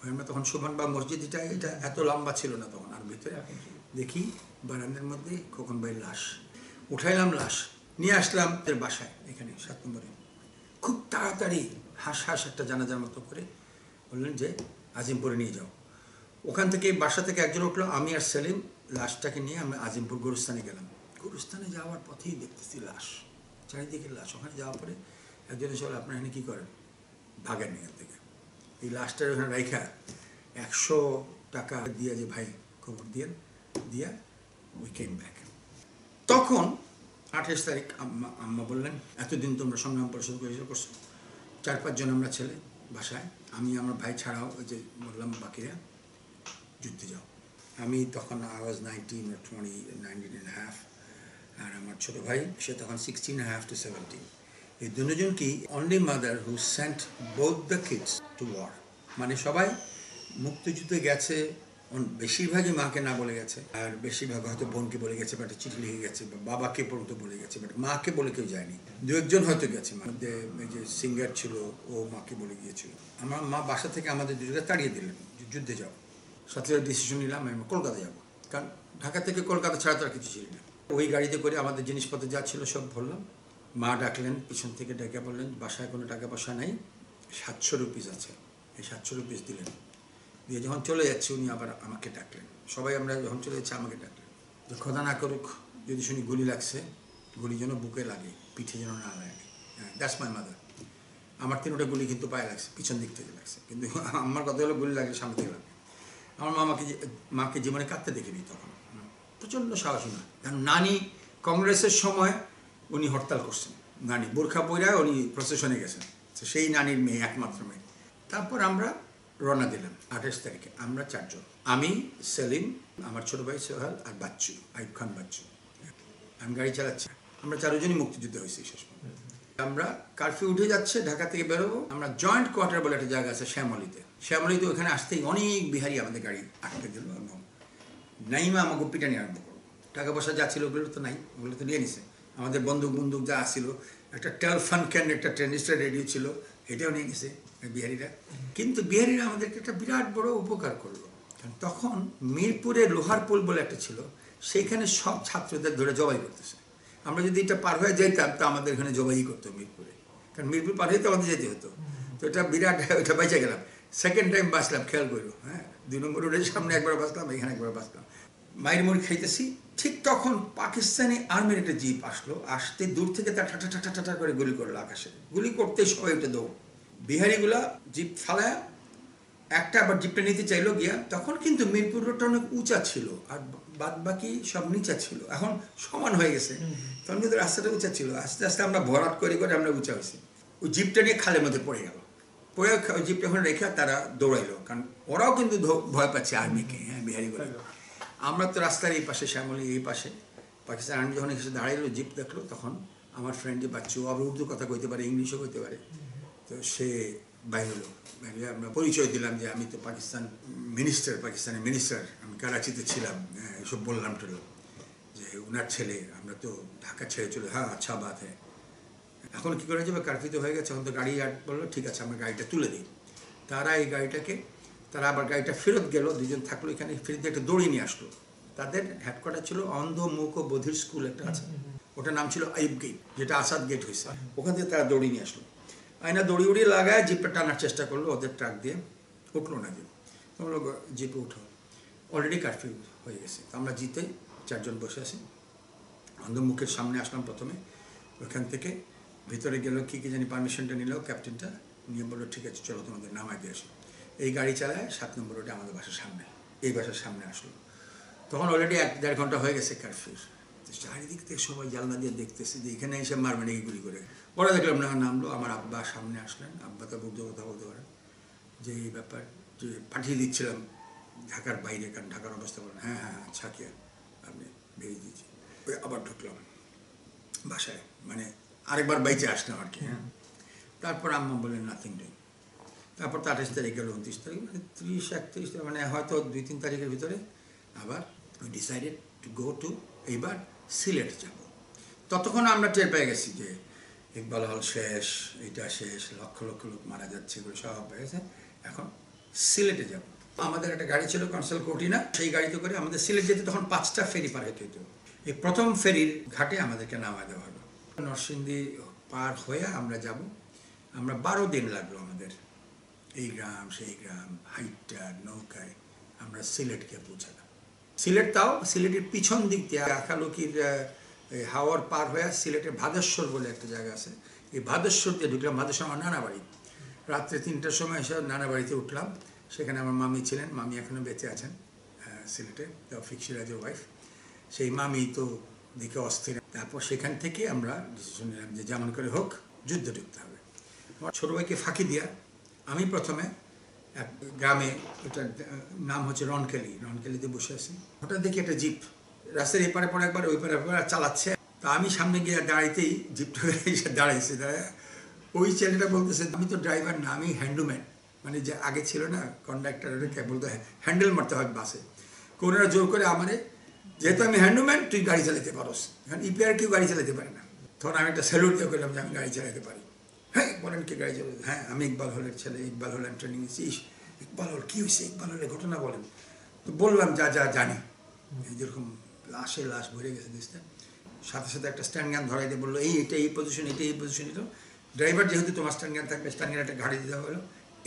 ওই আমরা তখন সোবানবাগ মসজিদ এটা এটা এত লম্বা ছিল না তখন। আর ভিতরে দেখি বারান্দার মধ্যে খোকন ভাইয়ের লাশ। উঠাইলাম লাশ নিয়ে আসলাম এর বাসায় এখানে সাত নম্বরে। খুব তাড়াতাড়ি হাঁস হাঁস একটা জানাজার মতো করে বললেন যে আজিমপুরে নিয়ে যাও। ওখান থেকে বাসা থেকে একজন উঠল আমি আর সেলিম। লাশটাকে নিয়ে আমি আজিমপুর গরুস্থানে গেলাম। গরুস্থানে যাওয়ার পথেই দেখতেছি লাশ। চারিদিকে লাশ। ওখানে যাওয়ার পরে একজন এসে আপনার এখানে কী করেন? ভাগেন এখান থেকে। এই লাশটার ওখানে রাইখা। একশো টাকা দিয়ে যে ভাই খবর দিয়ে দিয়া উই কেম ব্যাক তখন আঠাশ তারিখ আম্মা বললেন, এতদিন তোমরা সংগ্রাম পরিষদ পরিষদ করছ। চার পাঁচজন আমরা ছেলে বাসায়। আমি, আমার ভাই ছাড়াও যে বললাম বাকিরা যুদ্ধে যাও। আমি তখন I was nineteen twenty nineteen and half আর আমার ছোট ভাই, সে তখন সিক্সটিন হাফ টু সেভেন্টিন এই কি only mother who sent both the kids to war মানে সবাই মুক্তিযুদ্ধে গেছে বেশিরভাগই মাকে না বলে গেছে, আর বেশিরভাগ হয়তো বোনকে বলে গেছে বা চিঠি লিখে গেছে, বা বাবাকে পর্যন্ত বলে গেছে বাট মাকে বলে কেউ যায়নি। দু একজন হয়তো গেছে এই যে সিঙ্গার ছিল, ও মাকে বলে গিয়েছিল। আমার মা বাসা থেকে আমাদের দুজনকে তাড়িয়ে দিলেন, যুদ্ধে যাও সাথে ডিসিশন নিলাম আমি। কলকাতা যাব। কারণ ঢাকা থেকে কলকাতা ছাড়া তো আর কিছু ছিল না। ওই গাড়িতে করে আমাদের জিনিসপত্র যা ছিল সব ভরলাম। মা ডাকলেন, পিছন থেকে ডেকে বললেন, বাসায় কোনো টাকা পয়সা নেই, সাতশো রুপিস আছে। এই সাতশো রুপিস দিলেন। দিয়ে যখন চলে যাচ্ছে, উনি আবার আমাকে ডাকলেন। সবাই আমরা যখন চলে যাচ্ছি, আমাকে ডাকলেন। খোদা না করুক, যদি শুনি গুলি লাগছে, গুলি যেন বুকে লাগে, পিঠে যেন না লাগে। হ্যাঁ দ্যাটস মাই মাদার আমার তিনটা গুলি কিন্তু পায়ে লাগছে, পিছন দিক থেকে লাগছে। কিন্তু আমার কথা হলো, গুলি লাগে সামনে থেকে লাগে আমার মামাকে মাকে জীবনে কাঁদতে দেখিনি তখন। প্রচণ্ড সাহসী না কারণ নানি কংগ্রেসের সময় উনি হরতাল করছেন। নানি বোরখা পইরা উনি প্রসেশনে গেছেন। সেই নানির মেয়ে, একমাত্র মেয়ে। তারপর আমরা রওনা দিলাম আঠাশ তারিখে। আমরা চারজন। আমি, সেলিম, আমার ছোট ভাই সোহাল আর বাচ্চু আইব খান বাচ্চু। আমি গাড়ি চালাচ্ছি। আমরা চারজনই মুক্তিযুদ্ধ হয়েছি শেষ। আমরা কারফিউ উঠে যাচ্ছে, ঢাকা থেকে বেরোবো। আমরা জয়েন্ট কোয়ার্টার বলে একটা জায়গা আছে শ্যামলিতে। শ্যামলিতে ওখানে আসতেই অনেক বিহারি আমাদের গাড়ি আটকে দিল এবং নাইমা আমাকে পিটানি আরম্ভ করব টাকা পয়সা যা ছিল ওগুলো তো নাই, ওগুলো তো নিয়ে নিছে। আমাদের বন্দুক বন্দুক যা আসছিল একটা টেলফান ক্যান, একটা ট্রেনিস্টার রেডিও ছিল, এটাও নিয়ে গেছে বিহারিরা। কিন্তু বিহারিরা আমাদেরকে একটা বিরাট বড় উপকার করল। তখন মিরপুরে লোহার পোল বলে একটা ছিল, সেইখানে সব ছাত্রদের ধরে জবাই করতেছে। আমরা যদি এটা পার হয়ে যাইতাম, তো আমাদের এখানে জবাই করতো মিরপুরে। কারণ মিরপুর পার হইতে আমাদের যেতে হতো। তো এটা বিরাট ওটা বেঁচে গেলাম। সেকেন্ড টাইম বাঁচলাম খেয়াল করো হ্যাঁ? দুই নম্বর রোডের সামনে একবার বাঁচলাম এখানে একবার বাঁচলাম। মায়ের মুড়ি খাইতেছি ঠিক তখন পাকিস্তানি আর্মির একটা জিপ আসলো আসতে দূর থেকে তার ঠাটা ঠাটা ঠাটা করে গুলি করল আকাশে। গুলি করতে সবাই উঠে দৌড়। বিহারিগুলা জিপ ফালায় একটা আবার জিপটা নিতে চাইলো গিয়া তখন কিন্তু মিরপুর রোডটা অনেক উঁচা ছিল আর বাদ বাকি সব নিচা ছিল। এখন সমান হয়ে গেছে। তখন কিন্তু রাস্তাটা উঁচা ছিল। আস্তে আস্তে আমরা ভরাট করে করে আমরা উঁচা হয়েছি। ওই জিপটা নিয়ে খালের মধ্যে পড়ে গেল। পড়ে ওই জিপটা ওখানে রেখে তারা দৌড়াইলো। কারণ ওরাও কিন্তু ভয় পাচ্ছে আর্মিকে হ্যাঁ বিহারিগুলো আমরা তো রাস্তার এই পাশে শ্যামলি এই পাশে। পাকিস্তান আর্মি যখন এসে দাঁড়াইলো জিপ দেখল তখন আমার ফ্রেন্ড যে বাচ্চু আবার উর্দু কথা কইতে পারে ইংলিশও কইতে পারে। তো সে বাইর হলো। বাইরে আমরা পরিচয় দিলাম যে আমি তো পাকিস্তান মিনিস্টার পাকিস্তানের মিনিস্টার আমি করাচিতে ছিলাম হ্যাঁ, এসব বললাম টুলো। যে ওনার ছেলে আমরা তো ঢাকা ছেড়ে চলে হ্যাঁ আচ্ছা বাত হ্যাঁ। এখন কী করে যাবে কার্ফিউ তো হয়ে গেছে, এখন তো গাড়ি আট বলল, ঠিক আছে, আমরা গাড়িটা তুলে দিই। তারা এই গাড়িটাকে, তারা আবার গাড়িটা ফেরত গেল, দুজন থাকল এখানে, ফেরত একটা দড়ি নিয়ে আসলো। তাদের হেডকোয়ার্টার ছিল অন্ধ মুখ ও বধির স্কুল একটা আছে। ওটার নাম ছিল আইব গেট যেটা আসাদ গেট হয়েছে। ওখান থেকে তারা দড়ি নিয়ে আসলো। আয়না দড়ি উড়িয়ে লাগায় জিপটা টানার চেষ্টা করল, ওদের ট্রাক দিয়ে। উঠল না জিপ তোমরা জিপে উঠো। অলরেডি কারফিউ হয়ে গেছে। আমরা জিতে চারজন বসে আছি। অন্ধমুখের সামনে আসলাম প্রথমে। ওখান থেকে ভিতরে গেল, কী কী জানি পারমিশনটা নিল ক্যাপ্টেনটা নিয়ে বলল, ঠিক আছে, চলো তোমাদের নামাই দিয়ে আসো। এই গাড়ি চালায় সাত নম্বর রোডে আমাদের বাসার সামনে, এই বাসার সামনে আসলো। তখন অলরেডি এক দেড় ঘণ্টা হয়ে গেছে কারফিউ চারিদিক থেকে সবাই জানলা দিয়ে দেখতেছে যে এখানে এসে মারবে নাকি গুলি করে। পরে দেখলাম, না, নামলো। আমার আব্বা সামনে আসলেন। আব্বা তো বুদ্ধ কথা বলতে পারেন। যে এই ব্যাপার, যে পাঠিয়ে দিচ্ছিলাম ঢাকার বাইরে, কারণ ঢাকার অবস্থা বলেন। হ্যাঁ হ্যাঁ আচ্ছা কি আর? আপনি ভেজে দিয়েছি। আবার ঢুকলাম বাসায়। মানে আরেকবার বাইচে আসলাম আর কি হ্যাঁ। তারপর আম্মা বললেন নাথিং ডুইং তারপর তো আঠাশ তারিখ গেল উনত্রিশ তারিখ মানে ত্রিশ, একত্রিশ মানে হয়তো দুই, তিন তারিখের ভিতরে আবার ডিসাইডেড টু গো টু এইবার সিলেট যাব। ততক্ষণ আমরা টের পেয়ে গেছি যে ইকবাল হল শেষ এটা শেষ, লক্ষ লক্ষ লোক মারা যাচ্ছে, এগুলো সব হয়ে গেছে। এখন সিলেটে যাব। আমাদের একটা গাড়ি ছিল কনসাল কোটিনা, সেই গাড়িতে করে আমাদের সিলেট যেতে তখন পাঁচটা ফেরি পার হতে হতো এই প্রথম ফেরির ঘাটে আমাদেরকে নামা দেওয়া হলো। নরসিংদী পার হয়ে আমরা যাব। আমরা বারো দিন লাগল আমাদের। এই গ্রাম, সেই গ্রাম, হাইটটা, নৌকায় আমরা সিলেটকে পৌঁছালাম। সিলেট তাও সিলেটের পিছন দিক দিয়ে, আখালুকির এই হাওয়ার পার হয়ে সিলেটের ভাদেশ্বর বলে একটা জায়গা আছে। এই ভাদেশ্বর দিয়ে ঢুকলাম, ভাদেশ্বর আমার নানা বাড়ি। রাত্রে তিনটার সময় এসে নানা বাড়িতে উঠলাম। সেখানে আমার মামি ছিলেন, মামি এখনও বেঁচে আছেন সিলেটে, তৌফিক সিরাজের ওয়াইফ সেই মামি তো দেখে অস্থির তারপর সেখান থেকে আমরা ডিসিশন নিলাম যে যেমন করে হোক যুদ্ধ ঢুকতে হবে। আমার ছোটো ভাইকে ফাঁকি দিয়া আমি প্রথমে এক গ্রামে ওটার নাম হচ্ছে রনকেলি রনকেলিতে বসে আছি। হঠাৎ দেখি একটা জিপ রাস্তার এপারে পরে একবার, ওই পারে একবার চালাচ্ছে। তা আমি সামনে গিয়ে দাঁড়াইতেই জিপটা এসে দাঁড়াইছে। দাঁড়ায় ওই ছেলেটা বলতেছে, আমি তো ড্রাইভার না, আমি হ্যান্ডুম্যান মানে যে আগে ছিল না কন্ডাক্টর বলতো হ্যান্ডেল মারতে হয় বাসে। কোনরা জোর করে আমারে যেহেতু আমি হ্যান্ডুম্যান তুই গাড়ি চালাতে পারোস। এখন ইপিআর কেউ গাড়ি চালাতে পারে না। তখন আমি একটা স্যালুট দিয়ে করলাম যে আমি গাড়ি চালাতে পারি। হ্যাঁ বলেন কি গাড়ি চালাতে হ্যাঁ আমি ইকবাল হলের ছেলে ইকবাল হলের ট্রেনিং নিয়েছি ইস, ইকবাল হল কী হয়েছে ইকবাল হলের ঘটনা বলেন। তো বললাম যা যা জানি। যেরকম লাশে লাশ ভরে গেছে দেখতে সাথে সাথে একটা স্ট্যান্ড গান ধরাই দিয়ে বলল এই এটা এই পজিশন এটা এই পজিশন এটা। ড্রাইভার যেহেতু তোমার স্ট্যান্ড গান থাকবে স্ট্যান্ড গান একটা গাড়ি দিতে হলো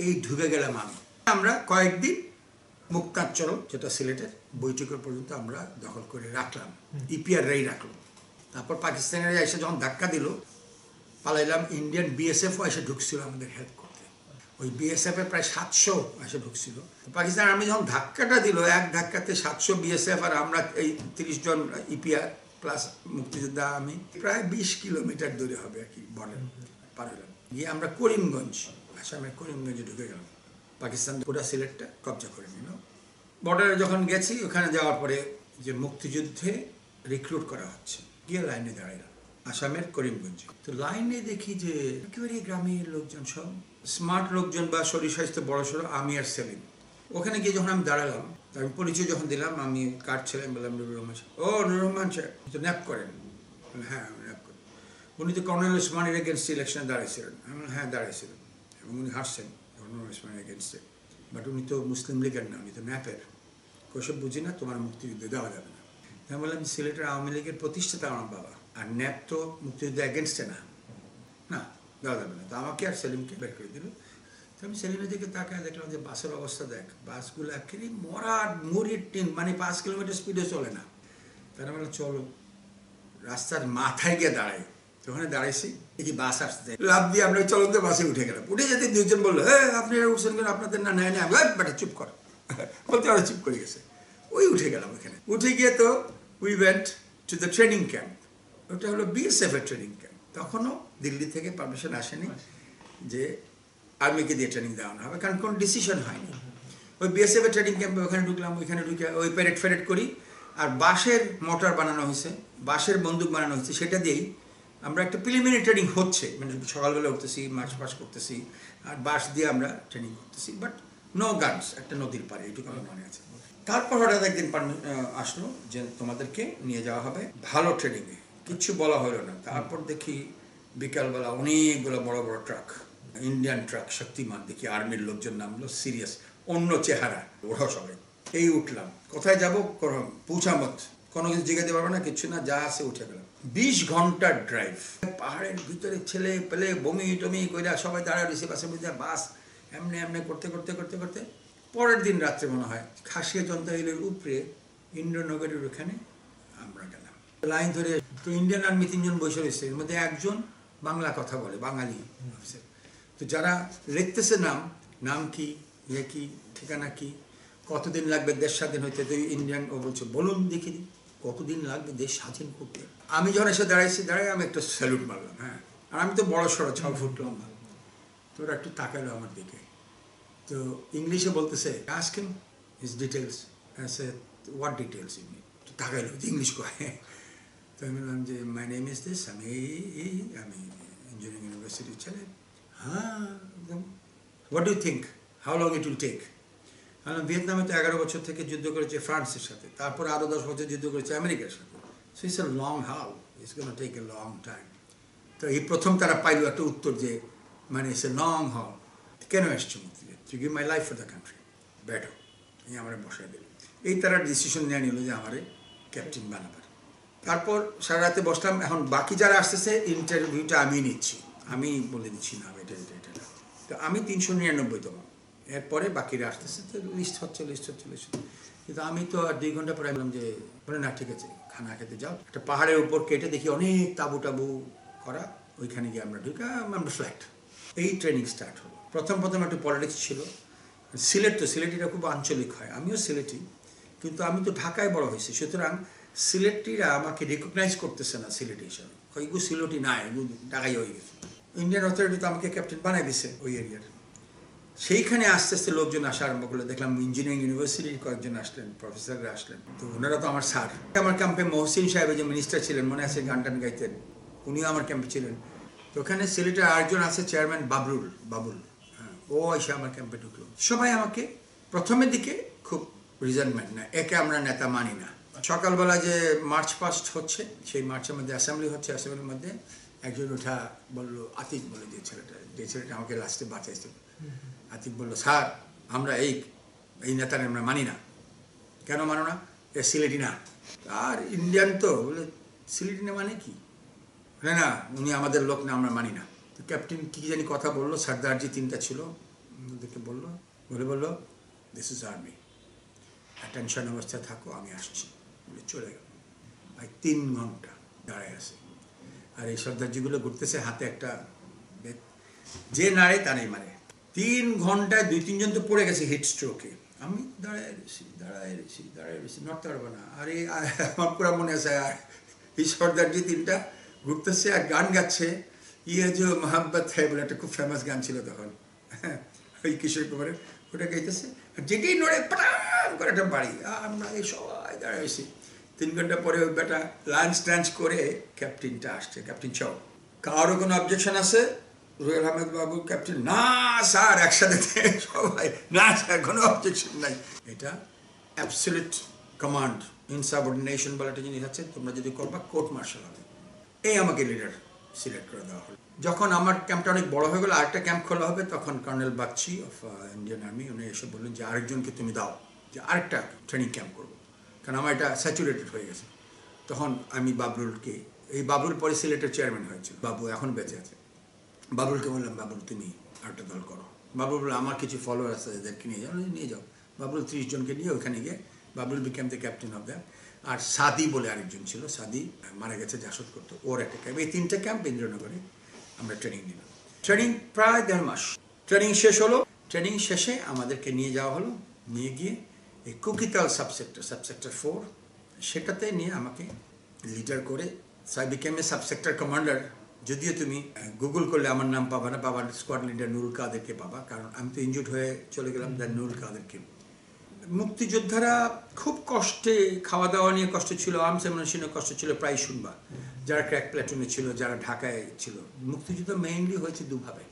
এই ঢুকে গেলাম আমি। আমরা কয়েকদিন মুক্তাঞ্চল যেটা সিলেটের বৈঠকের পর্যন্ত আমরা দখল করে রাখলাম ইপিআর রাই রাখল। তারপর পাকিস্তানিরা এসে যখন ধাক্কা দিল, পালাইলাম ইন্ডিয়ান বিএসএফও এসে ঢুকছিল আমাদের হেল্প করতে ওই বিএসএফ প্রায় সাতশো এসে ঢুকছিল। পাকিস্তান আর্মি যখন ধাক্কাটা দিল, এক ধাক্কাতে সাতশো বিএসএফ আর আমরা এই তিরিশ জন ইপিআর প্লাস মুক্তিযোদ্ধা আমি প্রায় বিশ কিলোমিটার দূরে হবে আর কি বর্ডার পার হলাম। গিয়ে আমরা করিমগঞ্জ, আসামের করিমগঞ্জে ঢুকে গেলাম। পাকিস্তান পুরো সিলেটটা কবজা করে নিল। বর্ডারে যখন গেছি, ওখানে যাওয়ার পরে যে মুক্তিযুদ্ধে রিক্রুট করা হচ্ছে, গিয়ে লাইনে দাঁড়াইলাম, আসামের করিমগঞ্জে। তো লাইনে দেখি যে একেবারে গ্রামের লোকজন সব স্মার্ট লোকজন বা শরীর স্বাস্থ্য বড় সড়ো, আমি আর সেলিম। ওখানে গিয়ে যখন আমি দাঁড়ালাম আমি পরিচয় যখন দিলাম, আমি কার ছিলাম বললাম নুরুর রহমান সাহেব। ও নুরুর রহমান স্যার তো ন্যাপ করেন। হ্যাঁ ন্যাপ করি। উনি তো কর্নেল ওসমানের এগেনস্ট ইলেকশনে দাঁড়িয়েছিলেন হ্যাঁ দাঁড়িয়েছিলেন এবং উনি হাসছেন কর্নেল ওসমানের এগেনস্টে বাট উনি তো মুসলিম লীগের না উনি তো ম্যাপের ওসব বুঝি না, তোমার মুক্তিযুদ্ধে দেওয়া যাবে না। আমি বললাম সিলেটের আওয়ামী লীগের প্রতিষ্ঠাতা আমার বাবা। আর ন্যাপ তো মুক্তিযুদ্ধ এগেনস্টে না। না, দেওয়া যাবে না। তো আমাকে আর সেলিমকে বের করে দিল। তো আমি সেলিমের দিকে তাকায় দেখলাম যে বাসের অবস্থা দেখ। বাসগুলো একেবারে মরার মুড়ির টিন মানে পাঁচ কিলোমিটার স্পিডে চলে না। তারা বললাম চলো, রাস্তার মাথায় গিয়ে দাঁড়াই। তো ওখানে দাঁড়াইছি, দেখি বাস আসতে লাভ দিয়ে আমরা চলন্ত বাসে উঠে গেলাম। উঠে যেতে দুজন বলল হ্যাঁ আপনি উঠছেন কেন? আপনাদের না নেয় না বেটা চুপ কর। বলতে ওরা চুপ করে গেছে। ওই উঠে গেলাম ওখানে উঠে গিয়ে তো we went to the training camp ওটা হলো বিএসএফ এর ট্রেনিং ক্যাম্প তখনও দিল্লি থেকে পারমিশন আসেনি যে আর্মিকে দিয়ে ট্রেনিং দেওয়ানো হবে, কারণ কোনো ডিসিশন হয়নি। ওই বিএসএফ এর ট্রেনিং ক্যাম্পে ওখানে ঢুকলাম, ওইখানে ঢুকে ওই প্যারেড ফ্যারেড করি। আর বাঁশের মোটর বানানো হয়েছে, বাঁশের বন্দুক বানানো হয়েছে, সেটা দিয়েই আমরা একটা প্রিলিমিনারি ট্রেনিং হচ্ছে মানে সকালবেলা উঠতেছি মার্চ পাস করতেছি, আর বাঁশ দিয়ে আমরা ট্রেনিং করতেছি বাট নো গানস একটা নদীর পাড়ে এইটুকু আমার মনে আছে। তারপর হঠাৎ একদিন আসলো যে তোমাদেরকে নিয়ে যাওয়া হবে ভালো ট্রেনিংয়ে কিচ্ছু বলা হলো না। তারপর দেখি বিকালবেলা অনেকগুলো বড় বড় ট্রাক ইন্ডিয়ান ট্রাক শক্তিমান, দেখি আর্মির লোকজন নামলো সিরিয়াস অন্য চেহারা ওরা সবাই। এই উঠলাম। কোথায় যাব? পৌঁছামত কোনো কিছু জিজ্ঞাতে পারবে না কিছু না যা আছে উঠে গেলাম বিশ ঘণ্টার ড্রাইভ পাহাড়ের ভিতরে ছেলে পেলে বমি টমি কইরা সবাই দাঁড়ায় রয়েছে বাসের মধ্যে বাস এমনি এমনি করতে করতে করতে করতে। পরের দিন রাত্রে মনে হয় খাসিয়া জনতা হিলের উপরে ইন্দ্রনগরের ওখানে আমরা গেলাম। লাইন ধরে তো ইন্ডিয়ান আর্মি তিনজন বসে রয়েছে এর মধ্যে একজন বাংলা কথা বলে বাঙালি। তো যারা লিখতেছে নাম নাম কি ইয়ে কি ঠিকানা কি কতদিন লাগবে দেশ স্বাধীন হইতে তো ইন্ডিয়ান ও বলছে বলুন দেখি দিই, কতদিন লাগবে দেশ স্বাধীন করতে? আমি যখন এসে দাঁড়াইছি দাঁড়াই আমি একটা স্যালুট মারলাম হ্যাঁ। আর আমি তো বড় সড়ো ছ ফুট লম্বা। তো ওরা একটু তাকালো আমার দিকে। তো ইংলিশে বলতেছে আস্ক হিম হিজ ডিটেলস সে হোয়াট ডিটেলস ইউ তো তাকাইলো ইংলিশ কয় তো আমি বললাম যে মাই নেম ইজ দিস আমি এই আমি ইঞ্জিনিয়ারিং ইউনিভার্সিটির ছেলে। হ্যাঁ একদম what do think how long it will take কারণ ভিয়েতনামে তো এগারো বছর থেকে যুদ্ধ করেছে ফ্রান্সের সাথে, তারপরে আরও দশ বছর যুদ্ধ করেছে আমেরিকার সাথে। So it's a long how it's gonna take a long time তো এই প্রথম তারা পাইল একটা উত্তর যে মানে ইটস এ লং হল কেন এসছে মুক্তিযুদ্ধ to give my life for the country better এই আমার বসায় দিল। এই তারা ডিসিশন নেওয়া নিল যে আমারে ক্যাপ্টেন বানাবার। তারপর সারা রাতে বসলাম, এখন বাকি যারা আসতেছে ইন্টারভিউটা আমি নিচ্ছি। আমি বলে দিচ্ছি, না, এটা এটা এটা তো আমি তিনশো নিরানব্বই নিরানব্বইতম এরপরে বাকিরা আসতেছে, তো লিস্ট হচ্ছে লিস্ট হচ্ছে লিস্ট। কিন্তু আমি তো আর দুই ঘণ্টা পরে বললাম যে, বলে না, ঠিক আছে, খানা খেতে যাও। একটা পাহাড়ের উপর কেটে দেখি অনেক তাবু টাবু করা, ওইখানে গিয়ে আমরা ঢুকা, আমরা ফ্ল্যাট এই ট্রেনিং স্টার্ট হলো। প্রথম প্রথম একটু পলিটিক্স ছিল। সিলেট তো সিলেটিরা খুব আঞ্চলিক হয়। আমিও সিলেটি, কিন্তু আমি তো ঢাকায় বড় হয়েছি। সুতরাং সিলেটিরা আমাকে রেকগনাইজ করতেছে না সিলেটি হিসাবে। এগুলো সিলেটি না এগুলো ঢাকাই হয়ে গেছে। ইন্ডিয়ান অথরিটি তো আমাকে ক্যাপ্টেন বানাই দিছে ওই এরিয়ার সেইখানে আস্তে আস্তে লোকজন আসা আরম্ভ করল। দেখলাম ইঞ্জিনিয়ারিং ইউনিভার্সিটির কয়েকজন আসলেন প্রফেসররা আসলেন। তো ওনারা তো আমার স্যার আমার ক্যাম্পে মহসিন সাহেব যে মিনিস্টার ছিলেন, মনে আছে গান টান গাইতেন। উনিও আমার ক্যাম্পে ছিলেন। তো ওখানে সিলেটের আরেকজন আছে চেয়ারম্যান বাবরুল, বাবুল। হ্যাঁ ও এসে আমার ক্যাম্পে ঢুকলো। সবাই আমাকে প্রথমের দিকে খুব রিজনমেন্ট না, একে আমরা নেতা মানি না। সকালবেলা যে মার্চ পাস্ট হচ্ছে, সেই মার্চের মধ্যে অ্যাসেম্বলি হচ্ছে অ্যাসেম্বলির মধ্যে একজন ওঠা বলল, আতিক বলে যে ছেলেটা যে ছেলেটা আমাকে লাস্টে বাঁচাইছে আতিক বলল, স্যার, আমরা এই এই নেতারা আমরা মানি না। কেন মানো না? এ সিলেটি না। আর ইন্ডিয়ান তো? বলে, সিলেটি না মানে কি? না না, উনি আমাদের লোক না, আমরা মানি না। তো ক্যাপ্টেন কী জানি কথা বলল সর্দারজি তিনটা ছিল। ওদেরকে বলল, বলে বলল দিস ইজ আর্মি টেনশন অবস্থায় থাকো, আমি আসছি। বলে চলে গেল। ভাই, তিন ঘণ্টা দাঁড়ায় আছে। আর এই সর্দারজিগুলো ঘুরতেছে, হাতে একটা যে নাড়ে, তারাই মারে। তিন ঘন্টায় দুই তিনজন তো পড়ে গেছে হিট স্ট্রোকে আমি দাঁড়ায় রয়েছি দাঁড়ায় রয়েছি দাঁড়ায় রয়েছি, নড়তে পারব না। আর আমার পুরো মনে আছে, আর এই সর্দারজি তিনটা ঘুরতেছে আর গান গাচ্ছে ইয়ে যে মোহাম্মদ হ্যাঁ বলে একটা খুব ফেমাস গান ছিল তখন। হ্যাঁ ওই কিশোর কুমারের, ওটা গাইতেছে। যেটাই নড়ে পাটাম করে একটা বাড়ি। আমরা এই সবাই দাঁড়ায় রয়েছি। তিন ঘণ্টা পরে ওই বেটা লাঞ্চ টাঞ্চ করে ক্যাপ্টেনটা আসছে ক্যাপ্টেন চাও কারও কোনো অবজেকশন আছে? রুয়েল আহমেদ বাবু, ক্যাপ্টেন, না স্যার, একসাথে সবাই। না স্যার, কোনো অবজেকশন নাই। এটা অ্যাবসলিউট কমান্ড ইনসাবর্ডিনেশন বলে একটা জিনিস আছে, তোমরা যদি করবা কোর্ট মার্শাল হবে। এই আমাকে লিডার সিলেক্ট করে দেওয়া হলো। যখন আমার ক্যাম্পটা অনেক বড় হয়ে গেলো, আরেকটা ক্যাম্প খোলা হবে, তখন colonel Bagchi of Indian army উনি এসে বললেন যে, আরেকজনকে তুমি দাও, যে আরেকটা ট্রেনিং ক্যাম্প করব। কারণ আমার এটা স্যাচুরেটেড হয়ে গেছে। তখন আমি বাবরুলকে এই বাবরুল পরে সিলেটের চেয়ারম্যান হয়েছিল, বাবু এখন বেঁচে আছে। বাবুলকে বললাম, বাবুল, তুমি আরেকটা দল করো। বাবুল বলল, আমার কিছু ফলোয়ার আছে, এদেরকে নিয়ে যাও নিয়ে যাও। বাবুল ত্রিশ জনকে নিয়ে ওখানে গিয়ে, Babul became the captain of that আর সাদি বলে আরেকজন ছিল, সাদি মারা গেছে জাসদ করতো, ওর একটা ক্যাম্প এই তিনটে ক্যাম্প ইন্দ্রনগরে আমরা ট্রেনিং নিলাম। ট্রেনিং প্রায় দেড় মাস। ট্রেনিং শেষ হলো। ট্রেনিং শেষে আমাদেরকে নিয়ে যাওয়া হলো, নিয়ে গিয়ে এই কুকিতাল সাবসেক্টর সাবসেক্টর ফোর সেটাতে নিয়ে আমাকে লিডার করে সাই বিকেম এ সাবসেক্টর কমান্ডার যদিও তুমি গুগল করলে আমার নাম পাবা না পাবা স্কোয়াড লিডার নুরুল কাদেরকে পাবা কারণ আমি তো ইনজুর্ড হয়ে চলে গেলাম দ্য নুরুল কাদেরকে। মুক্তিযোদ্ধারা খুব কষ্টে খাওয়া দাওয়া নিয়ে কষ্ট ছিল আর্মস এমনেশনের কষ্ট ছিল প্রায় শুনবা। যারা ক্র্যাক প্ল্যাটুনে ছিল যারা ঢাকায় ছিল। মুক্তিযুদ্ধ মেইনলি হয়েছে দুভাবে।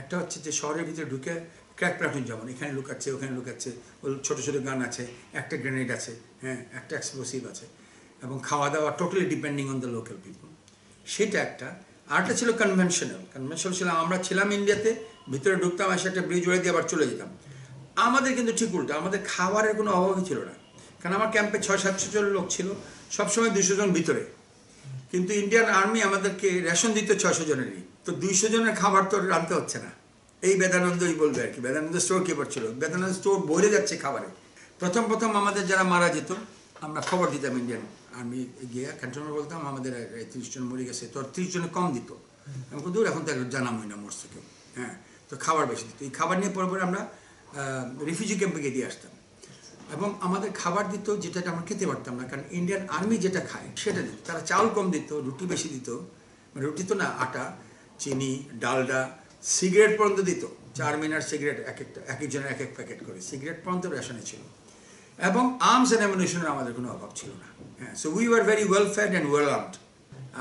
একটা হচ্ছে যে শহরের ভিতরে ঢুকে ক্র্যাক প্ল্যাটুন যেমন এখানে লুকাচ্ছে ওখানে লুকাচ্ছে ওই ছোটো ছোটো গান আছে একটা গ্রেনেড আছে হ্যাঁ একটা এক্সপ্লোসিভ আছে। এবং খাওয়া দাওয়া totally depending on the local people সেটা একটা। আরেকটা ছিল কনভেনশনাল কনভেনশনাল ছিল আমরা ছিলাম ইন্ডিয়াতে ভিতরে ঢুকতাম, এসে একটা ব্রিজ উড়ে দিয়ে আবার চলে যেতাম। আমাদের কিন্তু ঠিক উল্টো, আমাদের খাবারের কোনো অভাবই ছিল না। কারণ আমার ক্যাম্পে ছয়, সাতশো জন লোক ছিল, সবসময় দুশো জন ভিতরে। কিন্তু ইন্ডিয়ান আর্মি আমাদেরকে রেশন দিত ছয়শো জনেরই। তো দুইশো জনের খাবার তো রাঁধতে হচ্ছে না। এই বেদানন্দই বলবে আর কি, বেদানন্দ স্টোর কিপার ছিল। বেদানন্দ স্টোর ভরে যাচ্ছে খাবারে। প্রথম প্রথম আমাদের যারা মারা যেত, আমরা খবর দিতাম ইন্ডিয়ান আর্মি গিয়ে ক্যান্টনমেন্ট বলতাম, আমাদের তিরিশ জন মরে গেছে। তো তিরিশ জনে কম দিত। আমি দূর, এখন তো জানামই না মরছে কেউ। হ্যাঁ তো খাবার বেশি দিত। এই খাবার নিয়ে পরে পরে আমরা রিফিউজি ক্যাম্পে গিয়ে দিয়ে আসতাম। এবং আমাদের খাবার দিত যেটা আমরা খেতে পারতাম না, কারণ ইন্ডিয়ান আর্মি যেটা খায় সেটা দিত। তারা চাউল কম দিত, রুটি বেশি দিত। মানে রুটি তো না, আটা, চিনি, ডালডা, সিগারেট পর্যন্ত দিত। চার মিনার সিগারেট এক একটা, এক একজনের এক এক প্যাকেট করে। সিগারেট পর্যন্ত রেশনে ছিল। এবং আর্মস অ্যান্ড অ্যামিনেশনের আমাদের কোনো অভাব ছিল না। So we are very well fed and well armed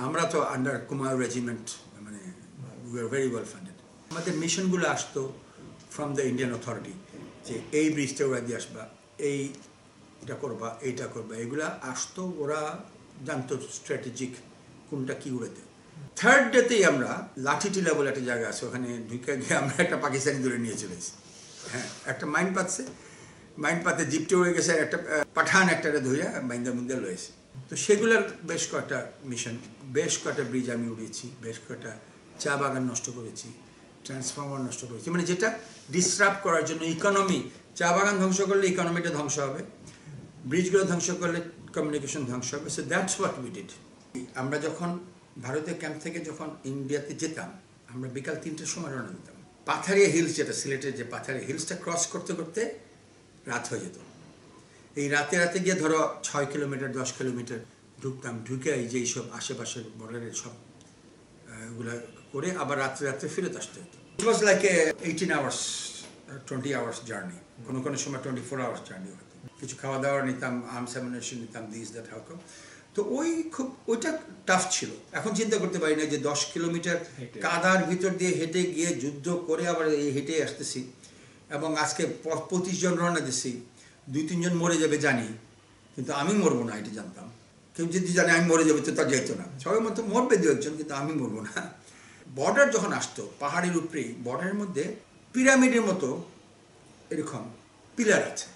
আমরা তো আন্ডার কুমার রেজিমেন্ট মানে we are very well funded আমাদের মিশনগুলো আসতো ফ্রম দ্য ইন্ডিয়ান অথরিটি যে এই ব্রিজটা ওরা দিয়ে আসবা, এই এটা করবা, এইটা করবা, এগুলা আসতো, ওরা জানতো স্ট্র্যাটেজিক কোনটা কি উড়াতে থার্ড ডেতেই আমরা লাঠিটিলা বলে একটা জায়গা আছে, ওখানে ঢুকে গিয়ে আমরা একটা পাকিস্তানি ধরে নিয়ে চলেছি হ্যাঁ একটা মাইন পাচ্ছে মাইন পাতে জিপটে উড়ে গেছে, একটা পাঠান একটা ধুইয়া বাইন্দা মুন্দা লয়েছে তো সেগুলোর বেশ কয়েকটা মিশন বেশ কয়েকটা ব্রিজ আমি উড়িয়েছি বেশ কয়েকটা চা বাগান নষ্ট করেছি ট্রান্সফর্মার নষ্ট করেছি। মানে যেটা ডিস্টার্ব করার জন্য ইকোনমি চা বাগান ধ্বংস করলে ইকোনমিটা ধ্বংস হবে ব্রিজগুলো ধ্বংস করলে কমিউনিকেশন ধ্বংস হবে। So that's what we did আমরা যখন ভারতের ক্যাম্প থেকে যখন ইন্ডিয়াতে যেতাম, আমরা বিকাল তিনটের সময় রওনা দিতাম। পাথারিয়া হিলস যেটা, সিলেটের যে পাথারিয়া হিলসটা ক্রস করতে করতে রাত হয়ে যেত। এই রাতে রাতে গিয়ে ধরো ছয় কিলোমিটার দশ কিলোমিটার ঢুকতাম ঢুকে এই যে এইসব আশেপাশের বর্ডারের সব এগুলা করে আবার রাত্রে রাত্রে ফেরত আসতে হতো। It was like a eighteen hours twenty hours journey কোনো কোনো সময় টোয়েন্টি ফোর আওয়ার্স জার্নি হতো। কিছু খাওয়া দাওয়া নিতাম আর্মস অ্যামিনেশন নিতাম দিস দ্যাট হাউকম তো ওই খুব ওইটা টাফ ছিল। এখন চিন্তা করতে পারি না যে দশ কিলোমিটার কাদার ভিতর দিয়ে হেঁটে গিয়ে যুদ্ধ করে আবার এই হেঁটে আসতেছি। এবং আজকে পঁচিশ জন রওনা দিছি, দুই তিনজন মরে যাবে জানি, কিন্তু আমি মরবো না, এটা জানতাম। কেউ যদি জানে আমি মরে যাবে, তো তা যেত না। সবাই মতো মরবে দু একজন, কিন্তু আমি মরবো না। বর্ডার যখন আসতো, পাহাড়ের উপরেই বর্ডারের মধ্যে পিরামিডের মতো এরকম পিলার আছে।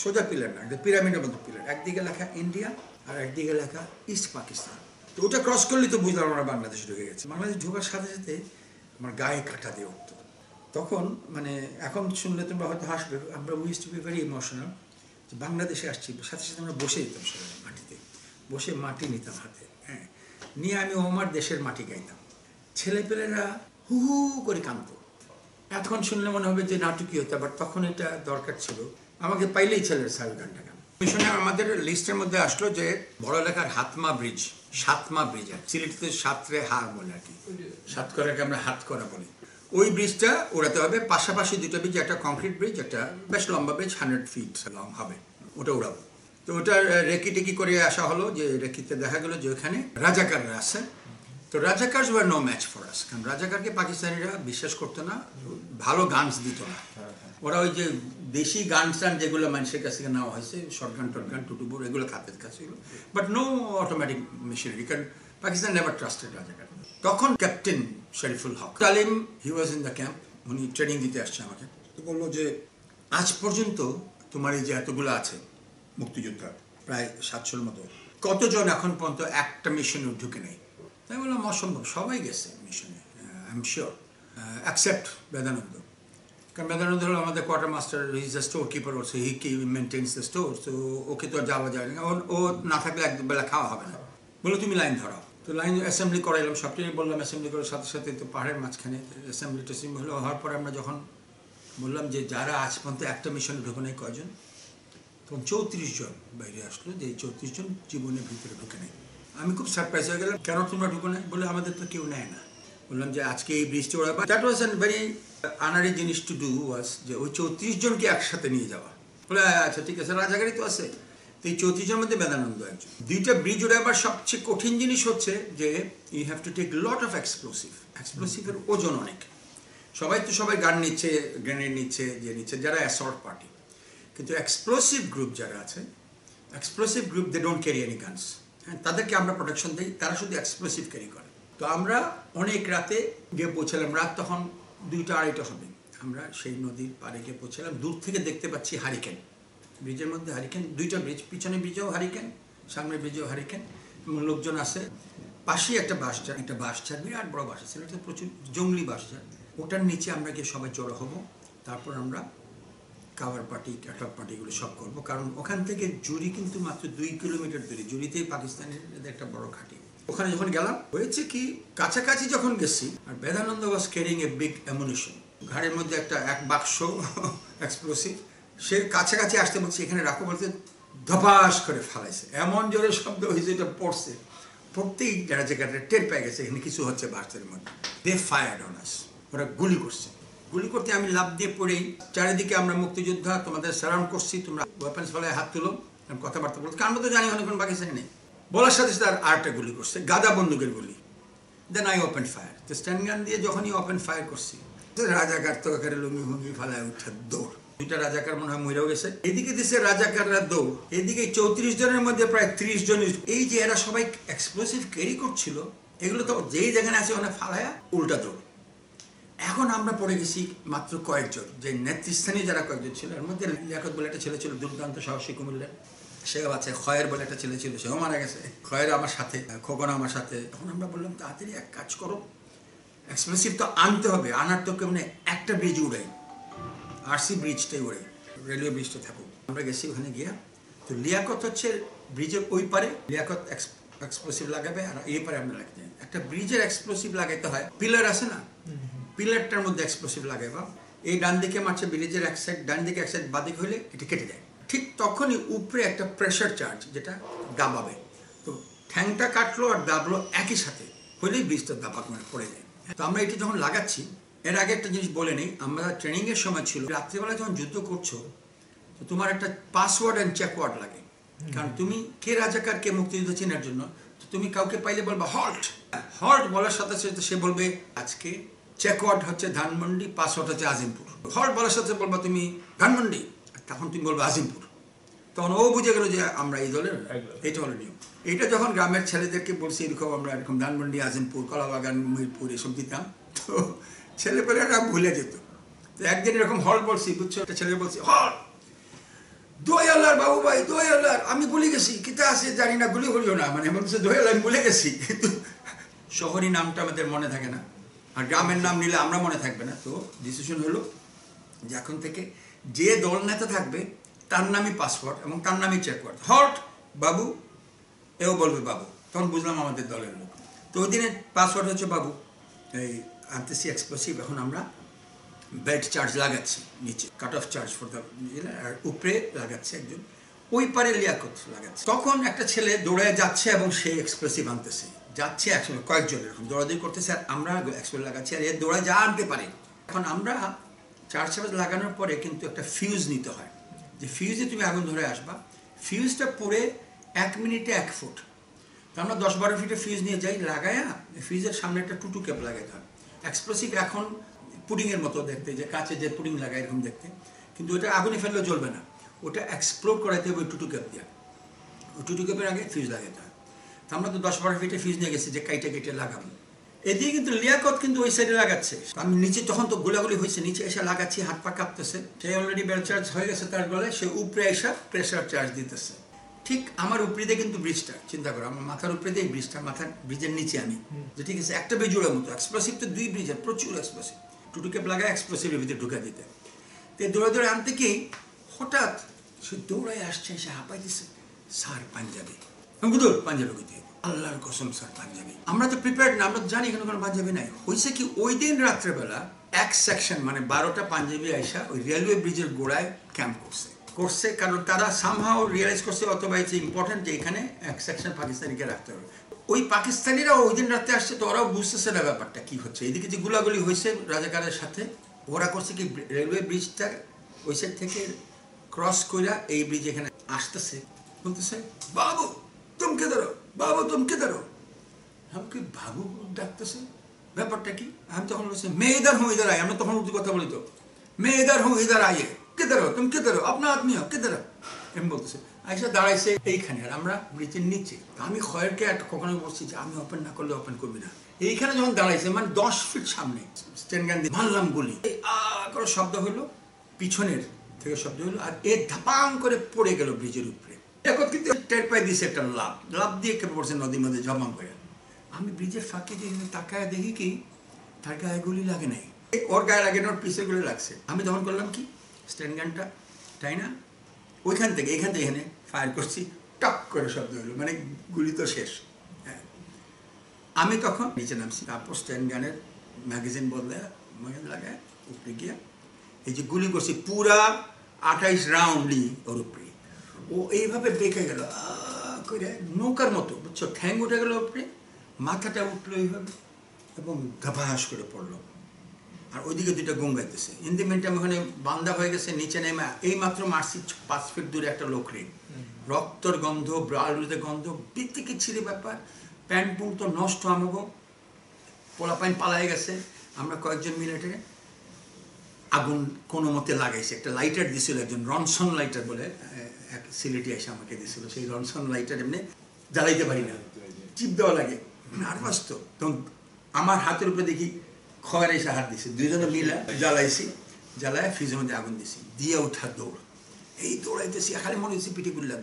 সোজা পিলার না, একটা পিরামিডের মতো পিলার একদিকে লেখা ইন্ডিয়া আর একদিকে লেখা ইস্ট পাকিস্তান তো ওটা ক্রস করলেই তো বুঝলাম আমরা বাংলাদেশ ঢুকে গেছি। বাংলাদেশ ঢোকার সাথে সাথে আমার গায়ে কাটা উঠতো তখন মানে এখন শুনলে তোমরা হয়তো হাসবে আমরা wish to be very emotional যে বাংলাদেশে আসছি, সাথে সাথে আমরা বসে যেতাম সবাই মাটিতে, বসে মাটি নিতাম হাতে হ্যাঁ। নিয়ে আমি আমার দেশের মাটি গাইতাম। ছেলেপেলেরা হু হু করে কাঁদতো। এখন শুনলে মনে হবে যে নাটকীয় হতো বাট তখন এটা দরকার ছিল। আমাকে পাইলেই ছেলের সাহেব গানটা গান। আমাদের লিস্টের মধ্যে আসলো যে বড় লেখার হাতমা ব্রিজ, সাতমা ব্রিজ, আর সিলেটিতে সাতরে হা বলে আর কি। সাত করাকে আমরা হাত করা বলি। ওই ব্রিজটা ওড়াতে হবে। পাশাপাশি দুটো ব্রিজ একটা কংক্রিট ব্রিজ একটা বেশ লম্বা ব্রিজ হান্ড্রেড ফিট লং হবে। ওটা উড়াবো তো ওটা রেকি টেকি করে আসা হলো যে রেকিতে দেখা গেলো যে ওখানে রাজাকাররা আছে। তো রাজাকার were no match for us কারণ রাজাকারকে পাকিস্তানিরা বিশ্বাস করতো না, ভালো গানস দিত না। ওরা ওই যে দেশি গান টান যেগুলো মানুষের কাছ থেকে নেওয়া হয়েছে শর্ট গান টট গান টুটুবুর এগুলো খাতের কাছে এগুলো বাট নো অটোমেটিক মেশিনারি কারণ পাকিস্তান নেভার ট্রাস্টেড রাজাকার তখন ক্যাপ্টেন শরীফুল হক। তালিম he was in the camp উনি ট্রেনিং দিতে আসছে আমাকে। তো বলল যে, আজ পর্যন্ত তোমার এই যে এতগুলো আছে মুক্তিযোদ্ধা প্রায় সাতশোর মতো, কতজন এখন পর্যন্ত একটা মিশনে ঢুকে নেই? তাই বললাম, অসম্ভব, সবাই গেছে মিশনে I am sure accept Bedananda. কারণ বেদানন্দ হলো আমাদের quartermaster is the storekeeper also he কি মেনটেন্স দ্য স্টোর তো ওকে তো আর যাওয়া যায় না। ও- না থাকলে এক বেলা খাওয়া হবে না। বলে তুমি লাইন ধরাও। তো লাইন অ্যাসেম্বলি করাইলাম সবটাই বললাম অ্যাসেম্বলি করার সাথে সাথে তো পাহাড়ের মাঝখানে অ্যাসেম্বলি টেসেম্বলি হওয়ার পরে আমরা যখন বললাম যে যারা আজ পর্যন্ত একটা মিশনে ঢুকে নেই কয়জন, তখন চৌত্রিশ জন বাইরে আসলো যে চৌত্রিশ জন জীবনের ভিতরে ঢুকে নেই। আমি খুব সারপ্রাইজ হয়ে গেলাম, কেন তোমরা ঢুকে নেই বলে আমাদের তো কেউ নেয় না। বললাম যে আজকে এই ব্রিজটা ওরা দ্যাট ওয়াজ অ্যান ভেরি আনারি জিনিস টু ডু ওয়াজ যে ওই চৌত্রিশ জনকে একসাথে নিয়ে যাওয়া। বলে আচ্ছা ঠিক আছে রাজাগাড়ি তো আছে। তো এই চৌত্রিশ জনের মধ্যে বেদানন্দ একজন। দুইটা ব্রিজ আবার সবচেয়ে কঠিন জিনিস হচ্ছে যে you have to take lot of explosive এক্সপ্লোসিভের ওজন অনেক। সবাই তো সবাই গান নিচ্ছে গ্রেনেড নিচ্ছে যে নিচ্ছে, যারা অ্যাসর্ট পার্টি কিন্তু এক্সপ্লোসিভ গ্রুপ যারা আছে explosive group they don't carry any guns হ্যাঁ তাদেরকে আমরা প্রোটেকশন দিই, তারা শুধু এক্সপ্লোসিভ ক্যারি করে। তো আমরা অনেক রাতে গিয়ে পৌঁছালাম, রাত তখন দুইটা, আড়াইটা হবে। আমরা সেই নদীর পাড়ে গিয়ে পৌঁছালাম, দূর থেকে দেখতে পাচ্ছি হারিকেন ব্রিজের মধ্যে হারিকেন, দুইটা ব্রিজ, পিছনে ব্রিজেও হারিকেন, সামনে ব্রিজেও হারিকেন, এবং লোকজন আসে। পাশেই একটা বাসঝাড় একটা বাসঝাড় বিরাট বড় বাসা ছিল এটা প্রচুর জঙ্গলি বাসঝাড় ওটার নিচে আমরা গিয়ে সবাই জড়ো হব। তারপর আমরা কাভার পার্টি ক্যাটক পার্টি এগুলো সব করব। কারণ ওখান থেকে জুড়ি কিন্তু মাত্র দুই কিলোমিটার দূরে। জুড়িতেই পাকিস্তানের একটা বড় ঘাঁটি। ওখানে যখন গেলাম, হয়েছে কি, কাছাকাছি যখন গেছি, আর Bedananda was carrying a big ammunition ঘাড়ের মধ্যে একটা এক বাক্স এক্সপ্লোসিভ সে কাছাকাছি আসতে বলছে, এখানে রাখো বলতে ধপাস করে ফালাইছে। এমন জোরে শব্দ হয়েছে এটা পড়ছে। প্রত্যেক যারা জায়গাটা টের পেয়ে গেছে, এখানে কিছু হচ্ছে বাসের মধ্যে। দে ফায়ার অন আস ওরা গুলি করছে। গুলি করতে আমি লাভ দিয়ে পড়েই চারিদিকে আমরা মুক্তিযোদ্ধা, তোমাদের সারাউন্ড করছি, তোমরা ওয়েপন্স ফলে হাত তুলো। কথাবার্তা বলতে কারণ তো জানি, অনেক কোনো পাকিস্তানি নেই। বলার সাথে সাথে আর আরেকটা গুলি করছে, গাদা বন্দুকের গুলি। দেন আই ওপেন ফায়ার তো স্ট্যান্ড গান দিয়ে যখনই ওপেন ফায়ার করছি, রাজাকার তো এখানে লুঙ্গি ভুঙ্গি ফালায় উঠে দৌড়। দুইটা রাজাকার মনে হয় মরেও গেছে। এদিকে দিছে রাজাকাররা দৌড়, এদিকে চৌত্রিশ জনের মধ্যে প্রায় ত্রিশ জন এই যে এরা সবাই এক্সপ্লোসিভ ক্যারি করছিল, এগুলো তো যেই যেখানে আছে ওখানে ফালায়া উল্টা দৌড়। এখন আমরা পড়ে গেছি মাত্র কয়েকজন, যে নেতৃস্থানীয় যারা কয়েকজন ছিল, এর মধ্যে লিয়াকত বলে একটা ছেলে ছিল, দুর্দান্ত সাহসী কুমিল্লার। সে আছে, খয়ের বলে একটা ছেলে ছিল, সেও মারা গেছে। খয়ের আমার সাথে, খোকন আমার সাথে। তখন আমরা বললাম, তাড়াতাড়ি এক কাজ করো এক্সপ্রেসিভ তো আনতে হবে, আনার তো কেমন একটা ব্রিজ উড়াই। আরসি ব্রিজটাই উড়ে রেলওয়ে ব্রিজটা থাকুক। আমরা গেছি ওখানে গিয়া। তো লিয়াকত হচ্ছে ব্রিজের ওই পারে। লিয়াকত এক্সপ্লোসিভ লাগাবে আর এই পারে আমরা লাগাতে একটা ব্রিজের এক্সপ্লোসিভ লাগাইতে হয়। পিলার আছে না? পিলারটার মধ্যে এক্সপ্লোসিভ লাগাইবা। এই ডান দিকে মারছে ব্রিজের এক সাইড ডান দিকে এক সাইড বাদিক হইলে এটা কেটে যায়। ঠিক তখনই উপরে একটা প্রেশার চার্জ যেটা দাবাবে। তো ঠ্যাংটা কাটলো আর দাবলো একই সাথে। হইলেই ব্রিজটা দাবাক মানে পড়ে যায়। তো আমরা এটি যখন লাগাচ্ছি এর আগে একটা জিনিস বলে নেই আমরা ট্রেনিং এর সময় ছিল রাত্রিবেলা যখন যুদ্ধ করছ তো তোমার একটা পাসওয়ার্ড অ্যান্ড চেকওয়ার্ড লাগে। কারণ তুমি কে রাজাকার কে মুক্তিযুদ্ধ চেনার জন্য তুমি কাউকে পাইলে বলবা হল্ট হল্ট বলার সাথে সাথে সে বলবে আজকে চেকওয়ার্ড হচ্ছে ধানমন্ডি পাসওয়ার্ড হচ্ছে আজিমপুর। হল্ট বলার সাথে বলবা তুমি ধানমন্ডি তখন তুমি বলবে আজিমপুর। তখন ও বুঝে গেল যে আমরা এই দলের এটা হলো নিয়ম। এটা যখন গ্রামের ছেলেদেরকে বলছি এরকম আমরা এরকম ধানমন্ডি আজিমপুর কলাবাগান মিরপুর এসব দিতাম। তো ছেলেপেলেরা ভুলে যেত। তো একদিন এরকম হল বলছি, বুঝছ? একটা ছেলে বলছি, হল দই আল্লাহর বাবু ভাই দই আল্লাহর আমি ভুলে গেছি, কিতা আছে জানি না, গুলি করিও না। মানে বলছে দই আল্লাহ আমি ভুলে গেছি। কিন্তু শহরী নামটা আমাদের মনে থাকে না। আর গ্রামের নাম নিলে আমরা মনে থাকবে না। তো ডিসিশন হলো যে এখন থেকে যে দল নেতা থাকবে, তার নামই পাসপোর্ট এবং তার নামই চেকওয়ার্ড হট, বাবু, এও বলবে বাবু। তখন বুঝলাম আমাদের দলের লোক। তো ওই দিনের পাসওয়ার্ড হচ্ছে বাবু। এই আনতেছি এক্সপ্লোসিভ এখন আমরা বেড চার্জ লাগাচ্ছি নিচে cut off charge for the আর উপরে লাগাচ্ছে একজন, ওই পারে লিয়াকত লাগাচ্ছে। তখন একটা ছেলে দৌড়ে যাচ্ছে এবং সে এক্সপ্রেসিভ আনতেছে। যাচ্ছে একসঙ্গে কয়েকজন এরকম, দৌড়াদৌড়ি করতেছে, আর আমরা এক্সপ্রেস লাগাচ্ছি, আর এর দৌড়া যা আনতে পারে। এখন আমরা চার্জ চার্জ লাগানোর পরে কিন্তু একটা ফিউজ নিতে হয়। যে ফিউজে তুমি আগুন ধরে আসবা ফিউজটা পরে এক মিনিটে এক ফুট। আমরা দশ বারো ফিটে ফিউজ নিয়ে যাই, লাগায়া ফিউজের সামনে একটা টুটু ক্যাপ লাগাইতে হয়। এক্সপ্লোসিভ এখন পুডিংয়ের মতো দেখতে, যে কাছে যে পুডিং লাগায় এরকম দেখতে। কিন্তু ওটা আগুনে ফেললেও জ্বলবে না। ওটা এক্সপ্লোর করাইতে হবে টুটু ক্যাপ দিয়ে। ওই টুটু ক্যাপের আগে ফিউজ লাগাইতে হয়। তো আমরা তো দশ বারো ফিটে ফিউজ নিয়ে গেছি যে কাইটে কেটে লাগাবো। এদিকে কিন্তু লিয়াকত কিন্তু ওই সাইডে লাগাচ্ছে। আমি নিচে তখন তো গোলাগুলি হয়েছে, নিচে এসে লাগাচ্ছি, হাত পা কাঁপতেছে। সে অলরেডি বেল চার্জ হয়ে গেছে তার গলায়, সে উপরে এসে প্রেশার চার্জ দিতেছে। ঠিক আমার উপরে দিয়ে কিন্তু ব্রিজটা চিন্তা করো আমার মাথার উপরে দিয়ে ব্রিজটা মাথার ব্রিজের নিচে আমি। যে ঠিক আছে একটা ব্রিজ জোড়ার মতো এক্সপ্লোসিভ তো দুই ব্রিজের প্রচুর এক্সপ্লোসিভ টুটুকে লাগায় এক্সপ্লোসিভের ভিতরে ঢুকে দিতে। তো এই দৌড়ে দৌড়ে আনতে কি হঠাৎ সে দৌড়ায় আসছে এসে হাঁপাই দিছে স্যার পাঞ্জাবি। বুধুর পাঞ্জাবি কইতে আল্লাহর কসম স্যার পাঞ্জাবি। আমরা তো প্রিপেয়ার্ড না আমরা জানি এখানে কোনো পাঞ্জাবি নাই। হয়েছে কি ওই দিন রাত্রেবেলা এক সেকশন মানে বারোটা পাঞ্জাবি আইসা ওই রেলওয়ে ব্রিজের গোড়ায় ক্যাম্প করছে। করছে কারণ তারা সামহাও রিয়েলাইজ করছে, অথবা ইটস ইম্পর্টেন্ট যে এখানে এক সেকশন পাকিস্তানিকে রাখতে হবে। ওই পাকিস্তানিরা ওই দিন রাতে আসছে, তো ওরাও বুঝতেছে না ব্যাপারটা কী হচ্ছে। এদিকে যে গুলাগুলি হয়েছে রাজাকারের সাথে, ওরা করছে কি রেলওয়ে ব্রিজটা ওই সাইড থেকে ক্রস কইরা এই ব্রিজ এখানে আসতেছে। বলতেছে, বাবু তুমকে ধরো, বাবু তুমকে ধরো। আমাকে বাবু, ডাকতেছে? ব্যাপারটা কি? আমি তখন বলছি মেয়েদার হুম ইদার আয়। আমরা তখন কথা বলি তো মেয়েদার হুম ইদার আয়ে কেদার তুমি কেদার আপনার আদমি হোক কেদার এম বলতেছে আইসা দাঁড়াইছে এইখানে, আর আমরা ব্রিজের নিচে। আমি খয়েরকে একটা কখনো বসছি যে, আমি ওপেন না করলে ওপেন করবি না। এইখানে যখন দাঁড়াইছে মানে দশ ফিট সামনে স্টেন গান দিয়ে মারলাম গুলি। করে শব্দ হলো পিছনের থেকে শব্দ হলো আর এ ধাপাং করে পড়ে গেল ব্রিজের উপরে। এখন কিন্তু টের পাই দিয়েছে একটা লাভ। লাভ দিয়ে কেটে পড়ছে নদীর মধ্যে জমা করে। আমি ব্রিজের ফাঁকে যে তাকায় দেখি কি, তার গায়ে গুলি লাগে নাই। ওর গায়ে লাগে না, ওর পিসের গুলি লাগছে। আমি তখন করলাম কি স্ট্যান্ড গানটা, তাই না? ওইখান থেকে, এখান থেকে এখানে ফায়ার করছি, টক করে শব্দ হলো মানে গুলি তো শেষ। হ্যাঁ। আমি তখন নিচে নামছি, তারপর স্ট্যান্ড গানের ম্যাগাজিন বদলে মনে লাগায়, উপরে গিয়া এই যে গুলি করছি, পুরা আঠাইশ রাউন্ডলি ওর উপরে। ও এইভাবে বেঁকে গেল করে নৌকার মতো, বুঝছ? ঠ্যাং উঠে গেল উপরে, মাথাটা উঠল এইভাবে, এবং ধপাস করে পড়ল। আর ওইদিকে দুইটা গঙ্গাইতেছে ইন দি মিনটাইম ওখানে বান্দা হয়ে গেছে, নিচে নেমে এই মাত্র মারছি পাঁচ ফিট দূরে একটা লোক রে রক্তর গন্ধ ব্রালুতে গন্ধ, বিত্তিকে ছিঁড়ে ব্যাপার। প্যান্ট পুন তো নষ্ট আমাকে পোলা পাইন পালাই গেছে। আমরা কয়েকজন এটাকে আগুন কোনো মতে লাগাইছে। একটা লাইটার দিছিল একজন রনসন লাইটার বলে এক সিলেটি এসে আমাকে দিছিল। সেই রনসন লাইটার এমনি জ্বালাইতে পারি না। চিপ দেওয়া লাগে। নার্ভাস তো। তখন আমার হাতের উপরে দেখি খয়ের এসে হাত দিছে। দুইজনে মিলা জ্বালাইছি, জ্বালায় ফ্রিজের মধ্যে আগুন দিছি। দিয়ে ওঠার দৌড়। এই দৌড়াইতেছি, খালি মনে হচ্ছে পিটি গুল্লা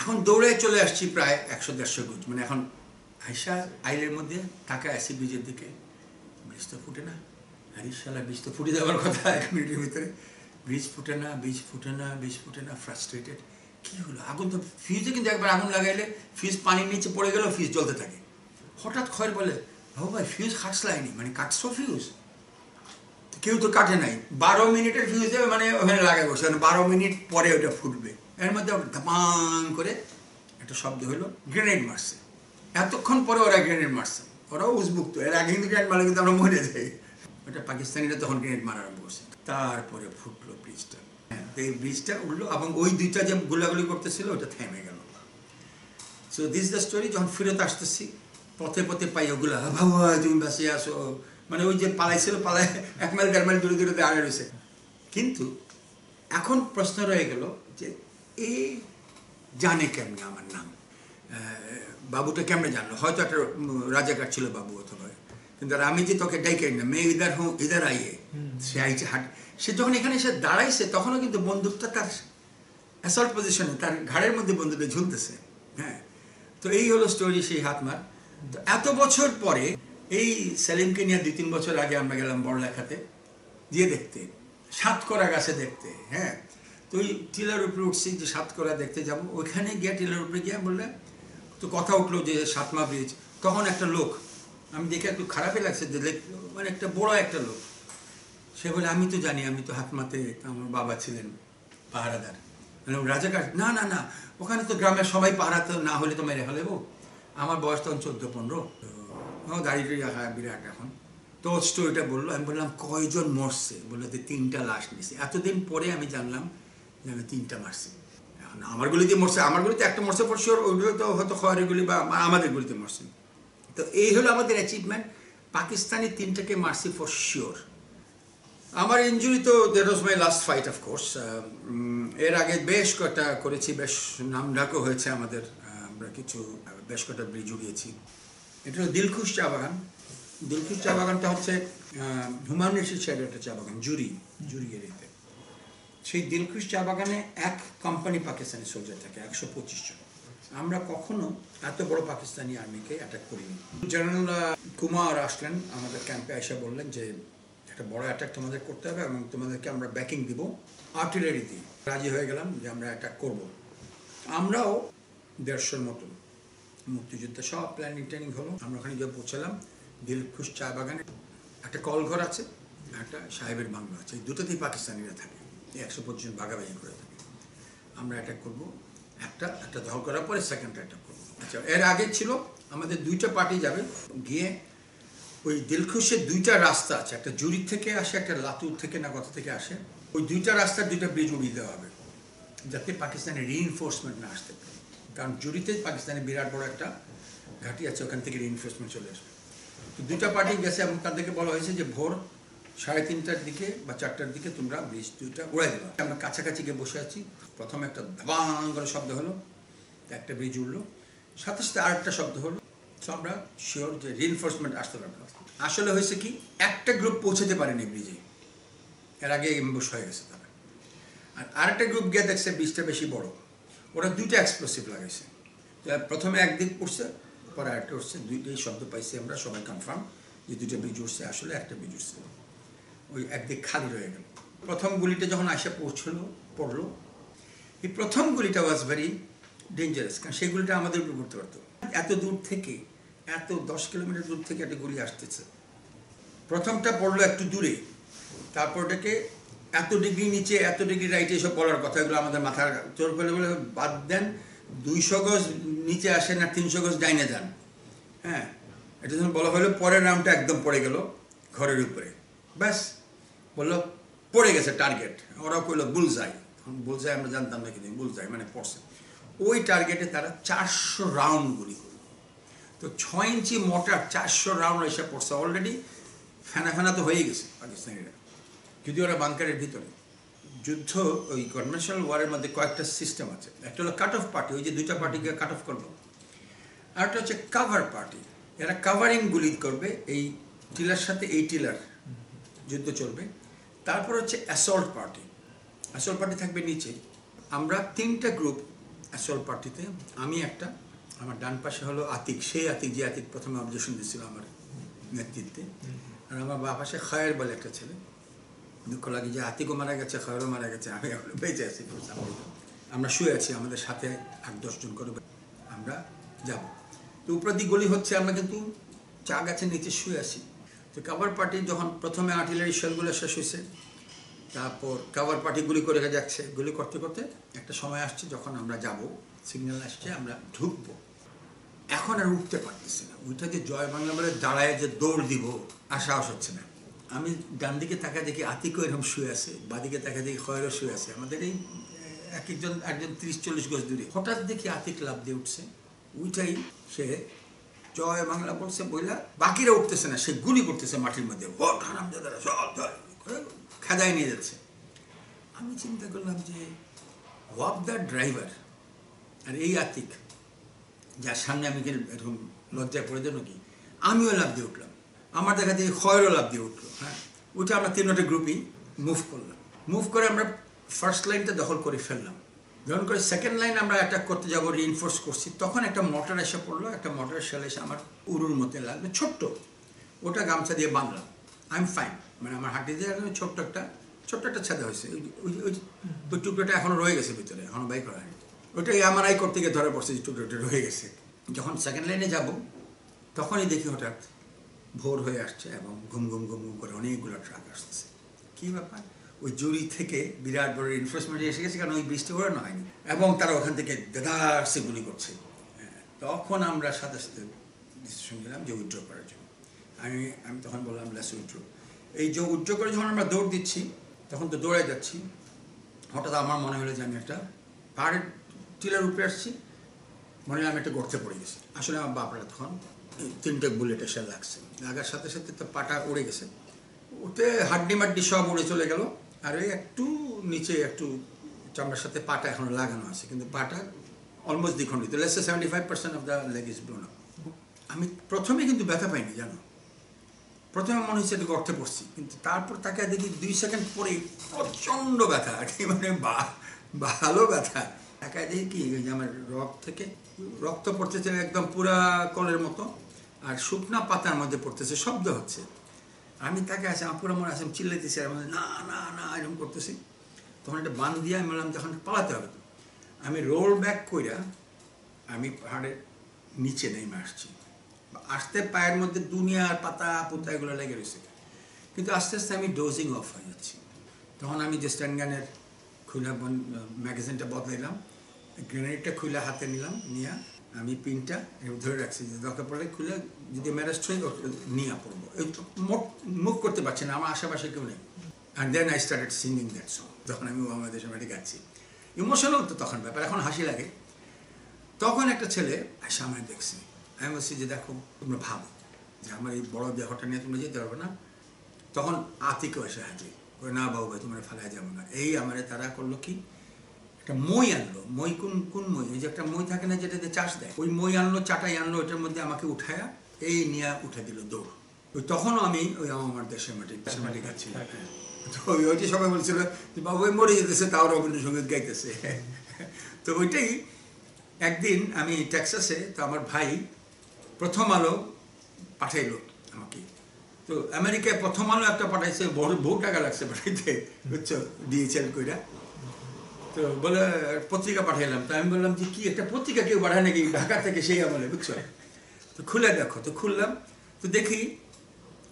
এখন দৌড়ে চলে আসছি প্রায় একশো দেড়শো গুজ। মানে এখন আইসা আইলের মধ্যে টাকা আসি ব্রিজের দিকে। ব্রিজ তো ফুটে না। হারিস শালা ব্রিজ তো ফুটে যাওয়ার কথা এক মিনিটের ভিতরে। ব্রিজ ফুটে না, ব্রিজ ফুটে না, ব্রিজ ফুটে না ফ্রাস্ট্রেটেড কী হলো? আগুন তো ফিউজে কিন্তু একবার আগুন লাগাইলে ফিউজ পানির নিচে পড়ে গেলেও ফিউজ জ্বলতে থাকে। হঠাৎ খয়ের বলে বাবু ভাই ফিউজ খাটসলাইনি মানে কাটছো ফিউজ কেউ তো কাটে নাই। বারো মিনিটের ফিউজে মানে ওখানে লাগাই বসে মানে বারো মিনিট পরে ওটা ফুটবে। এর মধ্যে ধাপাং করে একটা শব্দ হলো গ্রেনেড মারছে। এতক্ষণ পরে ওরা গ্রেনেড মারছে। ওরাও উজবুক্ত এর আগে কিন্তু গ্রেনেড মারলে কিন্তু আমরা মরে যাই। ওটা পাকিস্তানিরা তখন গ্রেনেড মারা আরম্ভ করছে। তারপরে ফুটলো ব্রিজটা হ্যাঁ এই ব্রিজটা উঠল এবং ওই দুইটা যে গোলাগুলি করতেছিল, ওটা থেমে গেল। সো দিস দ্য স্টোরি যখন ফেরত আসতেছি পথে পথে পাই ওগুলা। বাবু তুমি বাসে আসো মানে ওই যে পালাইছিল পালাই এক মাইল দেড় মাইল দূরে দূরে দাঁড়িয়ে রয়েছে। কিন্তু এখন প্রশ্ন রয়ে গেল যে এই জানে কেমনে আমার নাম? বাবুটা কেমনে জানলো? হয়তো একটা রাজাকার ছিল বাবু অথবা। কিন্তু আর আমি যে তোকে ডাইকে না মেয়ে ইদার হোক ইদার আইয়ে। সে আইছে হাট। সে যখন এখানে এসে দাঁড়াইছে তখনও কিন্তু বন্দুকটা তার অ্যাসল্ট পজিশনে তার ঘাড়ের মধ্যে বন্দুকটা ঝুলতেছে। হ্যাঁ। তো এই হলো স্টোরি সেই হাতমার। এত বছর পরে এই সেলিমকে নিয়ে দুই তিন বছর আগে আমরা গেলাম বড়লেখাতে দিয়ে দেখতে। সাতকরা গাছে দেখতে হ্যাঁ। তো ওই টিলার উপরে উঠছি যে সাতকরা দেখতে যাব। ওইখানে গিয়ে টিলার উপরে গিয়ে বললে, তো কথা উঠল যে সাতমা ব্রিজ। তখন একটা লোক, আমি দেখে একটু খারাপই লাগছে যে মানে একটা বড় একটা লোক। সে বলে, আমি তো জানি, আমি তো হাতমাতে আমার বাবা ছিলেন পাহারাদার। রাজাকার? না না না, ওখানে তো গ্রামের সবাই পাহারা, তো না হলে তো মেরে ফেলেবো। আমার বয়স তখন চোদ্দ, পনেরো। ও দাড়ি টাড়ি রাখা বিরাট এখন। তো স্টোরিটা বলল, আমি বললাম, কয়জন মরছে? বলল, যে তিনটা লাশ নিছে এতদিন পরে আমি জানলাম যে আমি তিনটা মারছি। এখন আমার গুলিতে মরছে, আমার গুলিতে একটা মরছে পর শিওর ওইগুলো তো হয়তো খয়ের গুলি বা আমাদের গুলিতে মরছে। তো এই হলো আমাদের অ্যাচিভমেন্ট পাকিস্তানি তিনটাকে মারছি ফর শিওর আমার ইঞ্জুরি তো that was my last fight of course এর আগে বেশ কটা করেছি, বেশ নাম ডাকও হয়েছে আমাদের। আমরা কিছু বেশ কটা ব্রিজ উড়িয়েছি এটা হলো দিলখুশ চা বাগান। দিলখুশ চা বাগানটা হচ্ছে হুমায়ুনের সাইডের একটা চা বাগান, জুরি জুরি এরিয়াতে। সেই দিলখুশ চা বাগানে এক কোম্পানি পাকিস্তানি সোলজার থাকে, একশো পঁচিশ জন। আমরা কখনো এত বড় পাকিস্তানি আর্মিকে অ্যাটাক করিনি। জেনারেল কুমার আসলেন আমাদের ক্যাম্পে এসে বললেন যে, একটা বড় অ্যাটাক তোমাদের করতে হবে এবং তোমাদেরকে আমরা ব্যাকিং দিব। আর্টিলারি দিয়ে রাজি হয়ে গেলাম যে আমরা অ্যাটাক করব। আমরাও দেড়শোর মতো মুক্তিযুদ্ধে সব প্ল্যানিং ট্যানিং হলো। আমরা ওখানে গিয়ে পৌঁছালাম দিলখুশ চা বাগানে। একটা কলঘর আছে, একটা সাহেবের বাংলো আছে। এই দুটোতেই পাকিস্তানিরা থাকে, একশো পঁচিশ বাগাবাগি করে থাকে। আমরা অ্যাটাক করব, একটা একটা দখল করার পরে সেকেন্ড অ্যাটাক করব। আচ্ছা এর আগে ছিল, আমাদের দুইটা পার্টি যাবে। গিয়ে ওই দিলখুশের দুইটা রাস্তা আছে, একটা জুরি থেকে আসে, একটা লাতুর থেকে না কথা থেকে আসে। ওই দুইটা রাস্তার দুইটা ব্রিজ উড়িয়ে দেওয়া হবে, যাতে পাকিস্তানের রিইনফোর্সমেন্ট না আসতে পারে। কারণ জুরিতে পাকিস্তানের বিরাট বড় একটা ঘাঁটি আছে, ওখান থেকে রিইনফোর্সমেন্ট চলে আসবে। তো দুটা পার্টি গেছে এবং তাদেরকে বলা হয়েছে যে ভোর সাড়ে তিনটার দিকে বা চারটার দিকে তোমরা ব্রিজ দুইটা উড়াই দেবে। আমরা কাছাকাছি গিয়ে বসে আছি। প্রথমে একটা ধাবাং করে শব্দ হলো, একটা ব্রিজ উঠল সাথে সাথে আরেকটা শব্দ হলো, তো আমরা শিওর যে রিইনফোর্সমেন্ট আসতে পারবে। আসলে হয়েছে কি, একটা গ্রুপ পৌঁছাতে পারেনি ব্রিজে। এর আগে এম্বুশ হয়ে গেছে তারা। আর আরেকটা গ্রুপ গিয়ে দেখছে ব্রিজটা বেশি বড়। ওরা দুইটা এক্সপ্লোসিভ লাগাইছে। প্রথমে একদিক পড়ছে পরে আরেকটা উঠছে, দুইটাই শব্দ পাইছি আমরা, সবাই কনফার্ম যে দুইটা ব্রিজ উঠছে, আসলে একটা ব্রিজ উঠছে। ওই একদিক খালি রয়ে গেল। প্রথম গুলিটা যখন আসে পৌঁছলো, পড়ল। এই প্রথম গুলিটা ওয়াজ ভেরি ডেঞ্জারাস কারণ সেই গুলিটা আমাদের উপর করতে পারতো। এত দূর থেকে, এত দশ কিলোমিটার দূর থেকে একটা গুলি আসতেছে। প্রথমটা পড়ল একটু দূরে, তারপর ওটাকে এত ডিগ্রি নিচে, এত ডিগ্রি রাইটে এসব বলার কথা, এগুলো আমাদের মাথার চোর ফেলে বলে বাদ দেন। দুইশো গজ নিচে আসেন আর তিনশো গজ ডাইনে যান। হ্যাঁ এটা যখন বলা হলো, পরের নামটা একদম পড়ে গেল ঘরের উপরে। ব্যাস, বলল, পড়ে গেছে টার্গেট ওরা কইলো বুলজাই বুলজাই আমরা জানতাম না কিন্তু বুলজাই মানে পড়ছে। ওই টার্গেটে তারা চারশো রাউন্ড গুলি করল। তো ছয় ইঞ্চি মোটার চারশো রাউন্ড এসে পড়ছে অলরেডি ফেনা ফেনা তো হয়ে গেছে পাকিস্তানিরা। যদি ওরা বাংকারের ভিতরে। যুদ্ধ, ওই কনভেনশনাল ওয়ারের মধ্যে কয়েকটা সিস্টেম আছে। একটা হলো কাট অফ পার্টি ওই যে দুইটা পার্টিকে কাট অফ করব। আর একটা হচ্ছে কাভার পার্টি এরা কাভারিং গুলি করবে, এই টিলার সাথে এই টিলার যুদ্ধ চলবে। তারপর হচ্ছে অ্যাসল্ট পার্টি অ্যাসল্ট পার্টি থাকবে নিচে। আমরা তিনটা গ্রুপ অ্যাসল্ট পার্টিতে আমি একটা, আমার ডান পাশে হলো আতিক, সেই আতিক, যে আতিক প্রথমে অবজেকশন দিয়েছিল আমার নেতৃত্বে। আর আমার বা পাশে খায়ের বলে একটা ছেলে। দুঃখ লাগে যে আতিকও মারা গেছে খয়রও মারা গেছে, আমি এখনও বেঁচে আছি আমরা শুয়ে আছি, আমাদের সাথে আট দশজন করে আমরা যাব। তো উপরের দিক গলি হচ্ছে, আমরা কিন্তু চা গাছের নিচে শুয়ে আছি। তো কাভার পার্টি যখন প্রথমে আর্টিলারি শেলগুলো শেষ হয়েছে, তারপর কাভার পার্টি গুলি করে যাচ্ছে। গুলি করতে করতে একটা সময় আসছে যখন আমরা যাব সিগন্যাল আসছে, আমরা ঢুকবো। এখন আর উঠতে পারতেছি না। ওইটা যে জয় বাংলা বলে দাঁড়ায় যে দৌড় দিব সাহস হচ্ছে না। আমি ডান দিকে তাকা দেখি আতিকও এরকম শুয়ে আছে বাদিকে তাকা দেখি খয়েরও শুয়ে আছে। আমাদের এই, এক একজন একজন তিরিশ, চল্লিশ গজ দূরে। হঠাৎ দেখি আতিক লাভ দিয়ে উঠছে। ওইটাই সে জয় বাংলা বলছে, বইলা, বাকিরা উঠতেছে না, সে গুলি করতেছে মাটির মধ্যে। খেদায় নিয়ে যাচ্ছে। আমি চিন্তা করলাম যে ওয়াব দ্য ড্রাইভার? আর এই আতিক, যার সামনে আমি এরকম লজ্জায় পড়ে দেবো কি আমিও লাভ দিয়ে উঠলাম। আমার দেখা দিয়ে খয়েরও লাভ দিয়ে উঠল হ্যাঁ? ওইটা আমরা তিনটা গ্রুপই মুভ করলাম। মুভ করে আমরা ফার্স্ট লাইনটা দখল করে ফেললাম। যখন করে সেকেন্ড লাইন আমরা অ্যাটাক করতে যাব রিইনফোর্স করছি, তখন একটা মোটর এসে পড়ল, একটা মোটর শেল এসে আমার উরুর মধ্যে লাগল, ছোট্ট। ওটা গামছা দিয়ে বাঁধলাম। আই এম ফাইন মানে আমার হাঁটি দিয়ে ছোট্ট একটা ছোট্ট একটা ছেদা হয়েছে। ওই টুকরোটা এখনও রয়ে গেছে ভিতরে, এখনও বাই করা হয়নি। ওইটা এমআরআই করতে গিয়ে ধরা পড়ছে যে টুকরোটা রয়ে গেছে। যখন সেকেন্ড লাইনে যাব, তখনই দেখি হঠাৎ ভোর হয়ে আসছে এবং ঘুম ঘুম ঘুম ঘুম করে অনেকগুলো ট্রাক আসতেছে। কী ব্যাপার? ওই জুরি থেকে বিরাট বড় এনফোর্সমেন্ট এসে গেছে কারণ ওই বৃষ্টি ওড়ানো হয়নি। এবং তারা ওখান থেকে দেদারসে গুলি করছে। হ্যাঁ, তখন আমরা সাথে সাথে ডিসিশন নিলাম যে উইথড্র করার জন্য। আমি আমি তখন বললাম লেস উইথড্র এই যে উইথড্র করে যখন আমরা দৌড় দিচ্ছি তখন তো দৌড়ে যাচ্ছি। হঠাৎ আমার মনে হলো যে আমি একটা পাহাড়ের টিলার উপরে আসছি। মনে হয় আমি একটা গর্তে পড়ে গেছি। আসলে আমার বাপরা তখন তিনটে বুলেট এসে লাগছে। লাগার সাথে সাথে তো পাটা উড়ে গেছে। ওতে হাড্ডি মাড্ডি সব উড়ে চলে গেল। আর ওই একটু নিচে একটু চামড়ার সাথে পাটা এখনও লাগানো আছে, কিন্তু পাটা অলমোস্ট দ্বিখণ্ডিত লেসে seventy five percent of the leg is blown আমি প্রথমে কিন্তু ব্যথা পাইনি, জানো? প্রথমে মনে হচ্ছে এটা গর্তে পড়ছি, কিন্তু তারপর তাকে দেখি দুই সেকেন্ড পরে প্রচণ্ড ব্যথা মানে ভালো ব্যথা। তাকায় দেখি কি আমার রক্ত থেকে, রক্ত পড়তেছে একদম পুরা কলের মতো, আর শুকনা পাতার মধ্যে পড়তেছে, শব্দ হচ্ছে। আমি তাকে আছে আমার পুরো মনে আছে চিল্লাইতেছি আর না না না, এরকম করতেছি। তখন একটা বান দিয়ে আমি বললাম তখন পালাতে হবে আমি রোল ব্যাক কইরা, আমি পাহাড়ের নিচে নেমে আসছি। আসতে পায়ের মধ্যে দুনিয়ার পাতা, পুতা এগুলো লেগে রয়েছে কিন্তু আস্তে আস্তে আমি ডোজিং অফ হয়ে যাচ্ছি। তখন আমি যে স্ট্যান্ড গানের খুলে ম্যাগাজিনটা বদলাইলাম। গ্রেনেডটা খুলে হাতে নিলাম, নিয়ে আমি পিনটা ধরে রাখছি। দরকার পড়লে খুলে, যদি ম্যারেস্ট হই নিয়ে পড়ব। মুখ করতে পারছি না, আমার আশেপাশে কেউ নেই। And then I started singing that song তখন আমি বাংলাদেশের মাঠে গাচ্ছি ইমোশনাল তো তখন ব্যাপার, এখন হাসি লাগে। তখন একটা ছেলে এসে আমায় দেখছে। আমি বলছি যে, দেখো, তোমরা ভাবো যে আমার এই বড় দেহটা নিয়ে তোমরা যেতে পারবে না? তখন আতিকেও এসে হাতে করে না বাবু ভাই, তোমরা ফেলা যাব না। এই আমারে তারা করল কি? একটা মই আনলো মই কোন কোন মই? এই যে একটা মই থাকে না যেটাতে চাষ দেয় ওই মই আনলো চাটাই আনলো ওইটার মধ্যে আমাকে উঠায়া এই নিয়ে উঠে দিল দৌড়। ওই তখনও আমি ওই আমার দেশের মাটি দেশের মাটি গাচ্ছিলাম তো ওইটি সবাই বলছিল যে বাবু ভাই মরে যেতেছে তাও রবীন্দ্রসঙ্গীত গাইতেছে। তো ওইটাই একদিন আমি ট্যাক্সাসে তো আমার ভাই প্রথম আলো পাঠাইলো আমাকে। তো আমেরিকায় প্রথম আলো একটা পাঠাইছে বহু বহু টাকা লাগছে পাঠাইতে বুঝছ? ডিএচএল কইরা। তো বলে পত্রিকা পাঠাইলাম। তো আমি বললাম যে কি একটা পত্রিকা কেউ পাঠায় নাকি? ঢাকা থেকে সেই আমলে বুঝছ? তো খুলে দেখো তো খুললাম। তো দেখি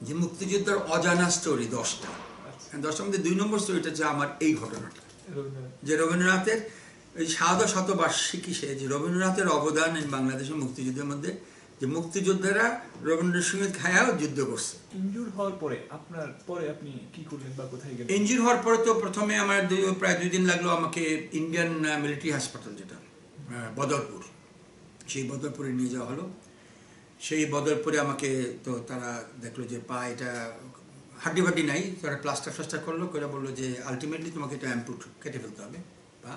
যে মুক্তিযুদ্ধের অজানা স্টোরি দশটা। দশটার মধ্যে দুই নম্বর স্টোরিটা হচ্ছে আমার এই ঘটনাটা। যে রবীন্দ্রনাথের এই সাধু শতবার্ষিকী সে যে রবীন্দ্রনাথের অবদান বাংলাদেশের মুক্তিযুদ্ধের মধ্যে যে মুক্তিযোদ্ধারা রবীন্দ্রসঙ্গীত খায়াও যুদ্ধ করছে। ইঞ্জুর হওয়ার পরে আপনার পরে আপনি কি করলেন বা কোথায় গেলেন? ইঞ্জিন হওয়ার পরে তো প্রথমে আমার প্রায় দুই দিন লাগল আমাকে ইন্ডিয়ান মিলিটারি হাসপাতাল যেটা বদরপুর। সেই বদরপুরে নিয়ে যাওয়া হলো। সেই বদরপুরে আমাকে তো তারা দেখল যে পা এটা হাড্ডি বাড্ডি নাই তারা প্লাস্টার ফ্লাস্টার করল করে বলল যে আলটিমেটলি তোমাকে এটা অ্যাম্পুট কেটে ফেলতে হবে বা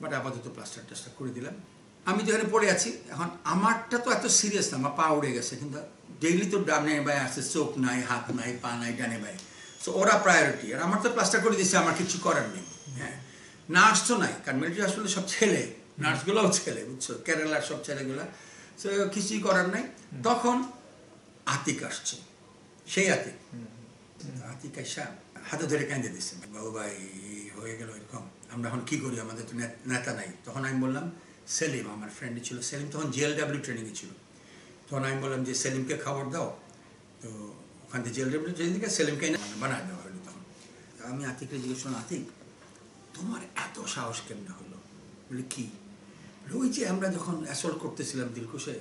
বাট আপাতত প্লাস্টার টাস্টার করে দিলাম। আমি তো এখানে পড়ে আছি। এখন আমারটা তো এত সিরিয়াস না আমার পা উড়ে গেছে। কিন্তু ডেইলি তো ডানে বাই আছে চোখ নাই হাত নাই পা নাই ডানে বাই সো ওরা প্রায়োরিটি আর আমার তো প্লাস্টার করে দিচ্ছে আমার কিছু করার নেই। হ্যাঁ। নার্স তো নাই কারণ মিলিটারি আসলে সব ছেলে। নার্সগুলোও ছেলে বুঝছ? কেরালার সব ছেলেগুলা। সো কিছুই করার নাই। তখন আতিক আসছে। সেই আতিক। আতিক আইসা হাতে ধরে কেঁদে দিচ্ছে বাবু ভাই হয়ে গেল এরকম। আমরা এখন কি করি? আমাদের তো নেতা নাই। তখন আমি বললাম সেলিম, আমার ফ্রেন্ড ছিল সেলিম। তখন জিএলডাব্লিউ ট্রেনিংয়ে ছিল। তখন আমি বললাম যে, সেলিমকে খাবার দাও। তো ওখান থেকে ট্রেনিং থেকে সেলিমকে বানায় দেওয়া হলো তখন। আমি আতিককে জিজ্ঞেস করলাম, আতিক, তোমার এত সাহস কেমনে হলো? বলে, কি? ওই যে আমরা যখন অ্যাসল্ট করতেছিলাম দিলকুশে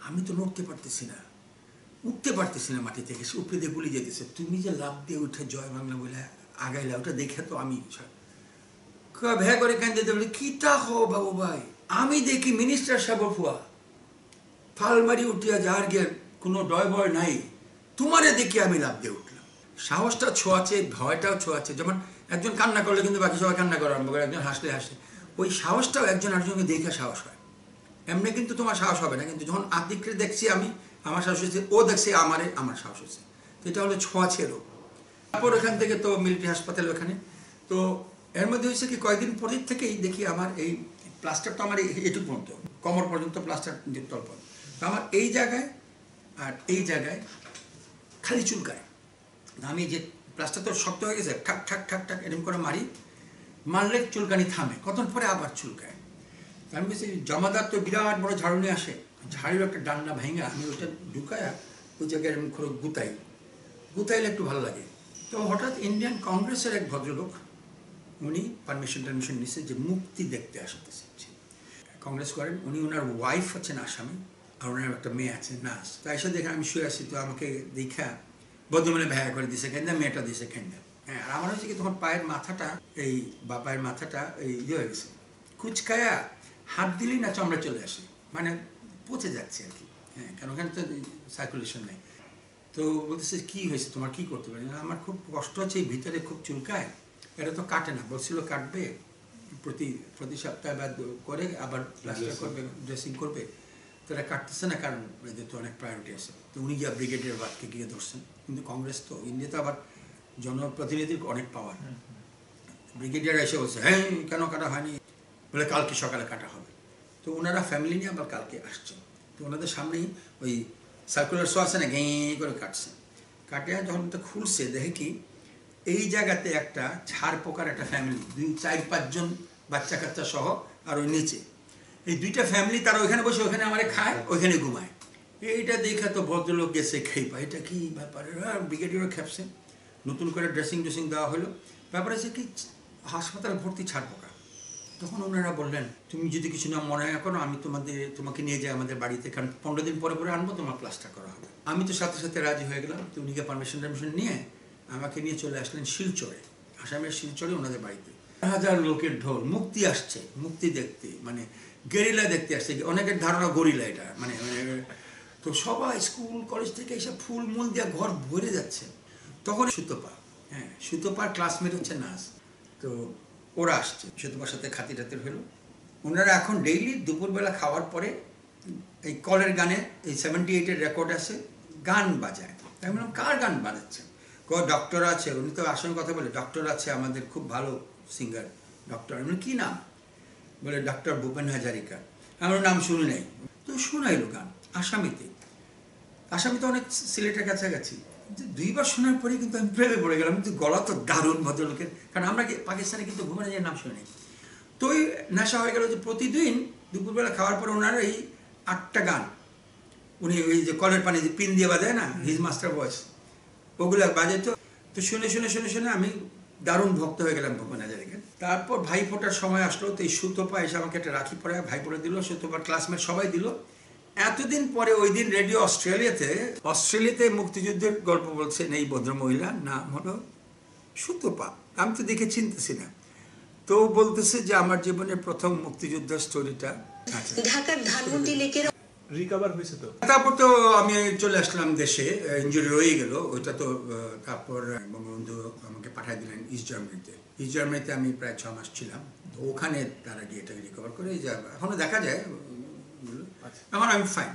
আমি তো নড়তে পারতেছি না। উঠতে পারতেছি না মাটি থেকে, সে উপরে দিয়ে গুলি যেতেছে। তুমি যে লাভ দিয়ে উঠে জয় বাংলা বলে, আগাইলা, ওটা দেখে তো আমি ভ্যা করে কেন যেতে বলে কিটা হো বাবু ভাই? আমি দেখি মিনিস্টার সাহেব ফুয়া ফালমারি উঠিয়া যার গিয়ে কোনো ডয় ভয় নাই। তোমারে দেখি আমি লাভ দিয়ে উঠলাম। সাহসটা ছোঁয়াছে ভয়টাও ছোঁয়াছে যেমন একজন কান্না করলে কিন্তু বাকি সবাই কান্না করা, আরম্ভ করে একজন হাসলে হাসে ওই সাহসটাও একজন আরেকজনকে দেখে সাহস হয়। এমনি কিন্তু তোমার সাহস হবে না, কিন্তু যখন আদিককে দেখছি আমি, আমার সাহস হচ্ছে ও দেখছে আমারে, আমার সাহস হয়েছে। তো এটা হলো ছোঁয়াছে রোগ। তারপর ওখান থেকে তো মিলিটারি হাসপাতাল ওখানে। তো এর মধ্যে হয়েছে কি কয়েকদিন পরের থেকেই দেখি আমার এই প্লাস্টার তো আমার এটুকু পর্যন্ত, কমর পর্যন্ত প্লাস্টার তল তো আমার এই জায়গায় আর এই জায়গায় খালি চুলকায়। আমি যে প্লাস্টার তো শক্ত হয়ে গেছে, ঠাক ঠাক ঠাক ঠাক এরকম করে মারি, মারলে চুলকানি থামে, কতক্ষণ পরে আবার চুলকায়। আমি বলছি, জমাদার তো বিরাট বড় ঝাড়ু নিয়ে আসে, ঝাড়ুর একটা ডান্না ভেঙা আমি ওইটা ঢুকায়া ওই জায়গায় এরকম করে গুতাই, গুতাইলে একটু ভালো লাগে। তো হঠাৎ ইন্ডিয়ান কংগ্রেসের এক ভদ্রলোক, উনি পারমিশন টারমিশন নিচ্ছে যে মুক্তি দেখতে আসতেছে। কংগ্রেস করেন, উনি ওনার ওয়াইফ হচ্ছেন আসামি আর ওনার একটা মেয়ে আছে, নার্স। তাই এসে দেখে আমি শুয়ে আছি, তো আমাকে দেখা বদ্ধমনে ভ্যা করে দিছে কেন্দা মেয়েটা দিছে কেন্দা হ্যাঁ আর আমার হচ্ছে কি, তখন পায়ের মাথাটা, এই বা পায়ের মাথাটা, এই ইয়ে হয়ে গেছে। কুচকায়া, হাত দিলেই না চামড়া চলে আসে মানে পচে যাচ্ছে আর কি। হ্যাঁ কারণ ওখানে তো সার্কুলেশন নেই। তো বলতেছে, কি হয়েছে? তোমার কি করতে পারি? আমার খুব কষ্ট হচ্ছে, এই ভিতরে খুব চুলকায়। এটা তো কাটে না, বলছিল কাটবে। প্রতি প্রতি সপ্তাহে বা করে আবার প্লাস্টার করবে ড্রেসিং করবে। তো এটা কাটতেছে না কারণ এদের তো অনেক প্রায়োরিটি আছে। তো উনি গিয়ে ব্রিগেডিয়ার বাদকে গিয়ে ধরছেন। কিন্তু কংগ্রেস তো ইন্ডিয়াতে আবার জনপ্রতিনিধির অনেক পাওয়ার ব্রিগেডিয়ার এসে বলছে হ্যাঁ কেন কাটা হয়নি? বলে কালকে সকালে কাটা হবে। তো ওনারা ফ্যামিলি নিয়ে আবার কালকে আসছে। তো ওনাদের সামনেই ওই সার্কুলার শো আছে না গেঁ করে কাটছে। কাটে যখন তো খুলছে দেখে কি এই জায়গাতে একটা ঝাড় পোকার একটা ফ্যামিলি দুই, চার, পাঁচজন বাচ্চা কাচ্চা সহ আর ওই নিচে। এই দুইটা ফ্যামিলি তারা ওইখানে বসে ওখানে আমারে খায়, ওইখানে ঘুমায়। এইটা দেখে তো ভদ্রলোক গেছে খেয়ে পায়। এটা কি ব্যাপার? ব্রিগেডিয়ারও খেপছে। নতুন করে ড্রেসিং ড্রেসিং দেওয়া হলো। ব্যাপার আছে কি, হাসপাতাল ভর্তি ছাড় পোকা। তখন ওনারা বললেন, তুমি যদি কিছু না মনে করো, আমি তোমাদের, তোমাকে নিয়ে যাই আমাদের বাড়িতে। কারণ পনেরো দিন পরে পরে আনব, তোমার প্লাস্টার করা হবে। আমি তো সাথে সাথে রাজি হয়ে গেলাম। তো উনিকে পারমিশন টারমিশন নিয়ে আমাকে নিয়ে চলে আসলেন শিলচরে, আসামের শিলচরে ওনাদের বাড়িতে। হাজার লোকের ঢোল, মুক্তি আসছে, মুক্তি দেখতে মানে গেরিলা দেখতে আসছে, অনেকের ধারণা গরিলা এটা মানে মানে তো সবাই স্কুল, কলেজ থেকে এসব ফুল মূল দিয়ে ঘর ভরে যাচ্ছে। তখন সুতপা হ্যাঁ সুতপার ক্লাসমেট হচ্ছে নাচ তো ওরা আসছে, সুতপার সাথে খাতি টাতির হলো। ওনারা এখন ডেইলি দুপুরবেলা খাওয়ার পরে এই কলের গানে এই সেভেন্টি এইটের রেকর্ড আছে, গান বাজায়। তাই বললাম, কার গান বাজাচ্ছে? ক ডক্টর আছে, উনি তো আসল কথা বলে ডক্টর আছে আমাদের খুব ভালো সিঙ্গার ডক্টর এমনি কী নাম? বলে ডক্টর ভূপেন হাজারিকা। আমার নাম শুনি নাই। তো শোনাইলো গান, আসামিতে। আসামিতে অনেক সিলেটের কাছাকাছি। দুইবার শোনার পরে কিন্তু আমি প্রেমে পড়ে গেলাম, কিন্তু গলা তো দারুণ ভদ্রলোকের। কারণ আমরা পাকিস্তানে কিন্তু ভূপেন হাজারের নাম শুনি তো ওই নেশা হয়ে গেল যে প্রতিদিন দুপুরবেলা খাওয়ার পর ওনার এই আটটা গান। উনি ওই যে কলের পানি যে পিন দিয়ে বাজায় না হিজ মাস্টার ভয়েস ওগুলো বাজাইতো তো শুনে শুনে শুনে শুনে আমি দারুণ ভক্ত হয়ে গেলাম ভূপেন হাজারিকে তারপর ভাই ফোটার সময় আসলো, তো এই সুতোপা এসে আমাকে একটা রাখি পরে ভাই পরে দিল, সুতোপার ক্লাসমেট সবাই দিল। এতদিন পরে ওই দিন রেডিও অস্ট্রেলিয়াতে অস্ট্রেলিয়াতে মুক্তিযুদ্ধের গল্প বলছেন এই ভদ্র মহিলা নাম হলো সুতোপা। আমি তো দেখে চিনতেছি না। তো বলতেছে যে, আমার জীবনের প্রথম মুক্তিযুদ্ধ স্টোরিটা ঢাকার ধানমন্ডি লেকের রিকভার হয়েছে তো? তারপর তো আমি চলে আসলাম দেশে ইঞ্জুরি রয়ে গেল। ওইটা তো তারপর বঙ্গবন্ধু আমাকে পাঠিয়ে দিলেন ইস্ট জার্মানিতে ইস্ট জার্মানিতে আমি প্রায় ছ মাস ছিলাম। তো ওখানে তারা গিয়ে এটাকে রিকভার করে এখনও দেখা যায় আচ্ছা। এখন আমি ফাইন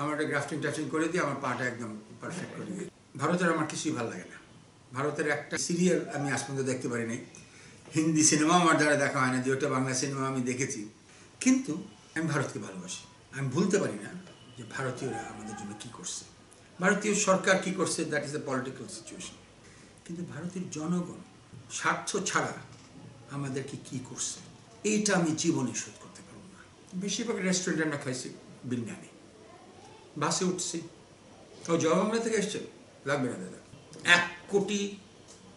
আমার একটা গ্রাফটিং টাফটিং করে দিয়ে আমার পাটা একদম পারফেক্ট করে দিয়ে ভারতের আমার কিছুই ভালো লাগে না। ভারতের একটা সিরিয়াল আমি আজ পর্যন্ত দেখতে পারি নাই হিন্দি সিনেমা আমার দ্বারা দেখা হয় না যে ওটা বাংলা সিনেমা আমি দেখেছি। কিন্তু আমি ভারতকে ভালোবাসি। আমি ভুলতে পারি না যে ভারতীয়রা আমাদের জন্য কি করছে। ভারতীয় সরকার কি করছে that is a political situation কিন্তু ভারতের জনগণ স্বার্থ ছাড়া আমাদেরকে কি করছে, এইটা আমি জীবনে শোধ করতে পারব না। বেশিরভাগ রেস্টুরেন্টে আমরা খাইছি বিরিয়ানি। বাসে উঠছি। ও জবাবনা থেকে এসছে? লাগবে না, দাদা। এক কোটি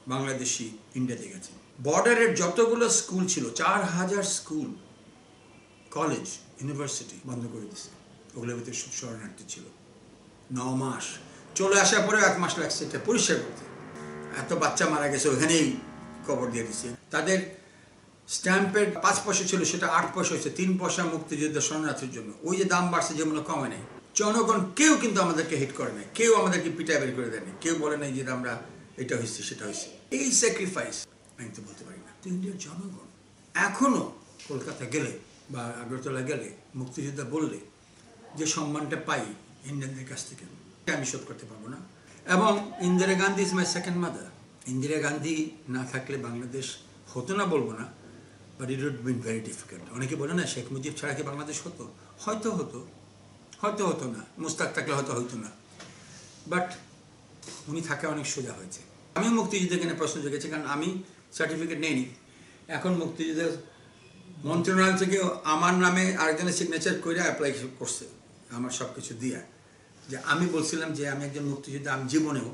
বাংলাদেশি ইন্ডিয়াতে গেছে। বর্ডারের যতগুলো স্কুল ছিল, চার হাজার স্কুল কলেজ ইউনিভার্সিটি বন্ধ করে দিছে। ওগুলোর ভিতরে সব শরণার্থী ছিল। ন মাস। চলে আসার পরে এক মাস লাগছে এটা পরিষ্কার করতে। এত বাচ্চা মারা গেছে, ওখানেই কবর দিয়ে দিছে। তাদের স্ট্যাম্পের পাঁচ পয়সা ছিল, সেটা আট পয়সা হয়েছে। তিন পয়সা মুক্তিযুদ্ধ শরণার্থীর জন্য। ওই যে দাম বাড়ছে যেমন কমে নেই। জনগণ কেউ কিন্তু আমাদেরকে হিট করে নাই। কেউ আমাদেরকে পিটাই বের করে দেয়নি কেউ বলে নাই যে আমরা এটা হয়েছে, সেটা হয়েছে। এই স্যাক্রিফাইস আমি তো বলতে পারি না। তো ইন্ডিয়ার জনগণ এখনও কলকাতা গেলে বা আগরতলা গেলে, মুক্তিযোদ্ধা বললে যে সম্মানটা পাই ইন্ডিয়ানদের কাছ থেকে আমি শোধ করতে পারব না। এবং Indira Gandhi is my second mother Indira Gandhi না থাকলে বাংলাদেশ হতো না বলব না but it would been very difficult অনেকে বলে না, শেখ মুজিব ছাড়া কি বাংলাদেশ হতো? হয়তো হতো হয়তো হতো না, মুস্তাক থাকলে হয়তো হতো না। বাট উনি থাকা অনেক সোজা হয়েছে। আমি মুক্তিযুদ্ধে কেন প্রশ্ন জেগেছি, কারণ আমি সার্টিফিকেট নেইনি। এখন মুক্তিযুদ্ধের মন্ত্রণালয় থেকে আমার নামে আরেকজনের সিগনেচার করে অ্যাপ্লাই করছে, আমার সব কিছু দিয়া। যে আমি বলছিলাম যে আমি একজন মুক্তিযোদ্ধা, আমি জীবনেও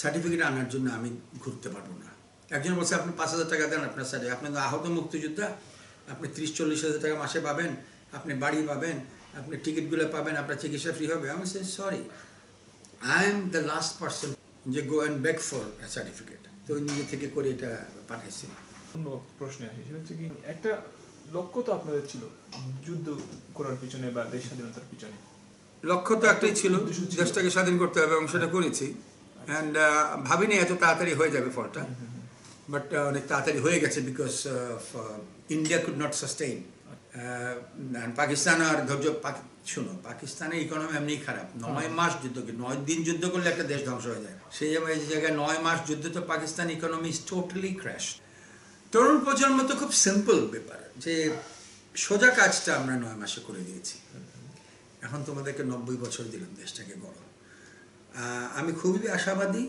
সার্টিফিকেট আনার জন্য আমি ঘুরতে পারব না। একজন বলছে, আপনি পাঁচ হাজার টাকা দেন আপনার স্যারে আপনি আহত মুক্তিযোদ্ধা, আপনি ত্রিশ, চল্লিশ হাজার টাকা মাসে পাবেন, আপনি বাড়ি পাবেন, আপনি টিকিটগুলো পাবেন, আপনার চিকিৎসা ফ্রি হবে। আমি সে sorry I am the last person যে go and back for certificate তো নিজে থেকে করে এটা পাঠাইছি। প্রশ্নে আসি, সেটা হচ্ছে কি, একটা লক্ষ্য তো আপনাদের ছিল যুদ্ধ করার পিছনে বা দেশ স্বাধীনতার পিছনে। লক্ষ্য তো একটাই ছিল। দেশটাকে স্বাধীন করতে হবে এবং সেটা করেছি। অ্যান্ড ভাবিনি এত তাড়াতাড়ি হয়ে যাবে ফলটা বাট অনেক তাড়াতাড়ি হয়ে গেছে uh, because India could not sustain Pakistan আর ধৈর্য শোনো পাকিস্তানের ইকোনমি এমনি খারাপ। নয় মাস যুদ্ধ নয় দিন যুদ্ধ করলে একটা দেশ ধ্বংস হয়ে যায়। সেই জায়গায় নয় মাস যুদ্ধ তো Pakistan economy is totally crash তরুণ প্রজন্ম তো খুব সিম্পল ব্যাপার যে সোজা কাজটা আমরা নয় মাসে করে দিয়েছি। এখন তোমাদেরকে নব্বই বছর দিলাম দেশটাকে গড়ো আমি খুবই আশাবাদী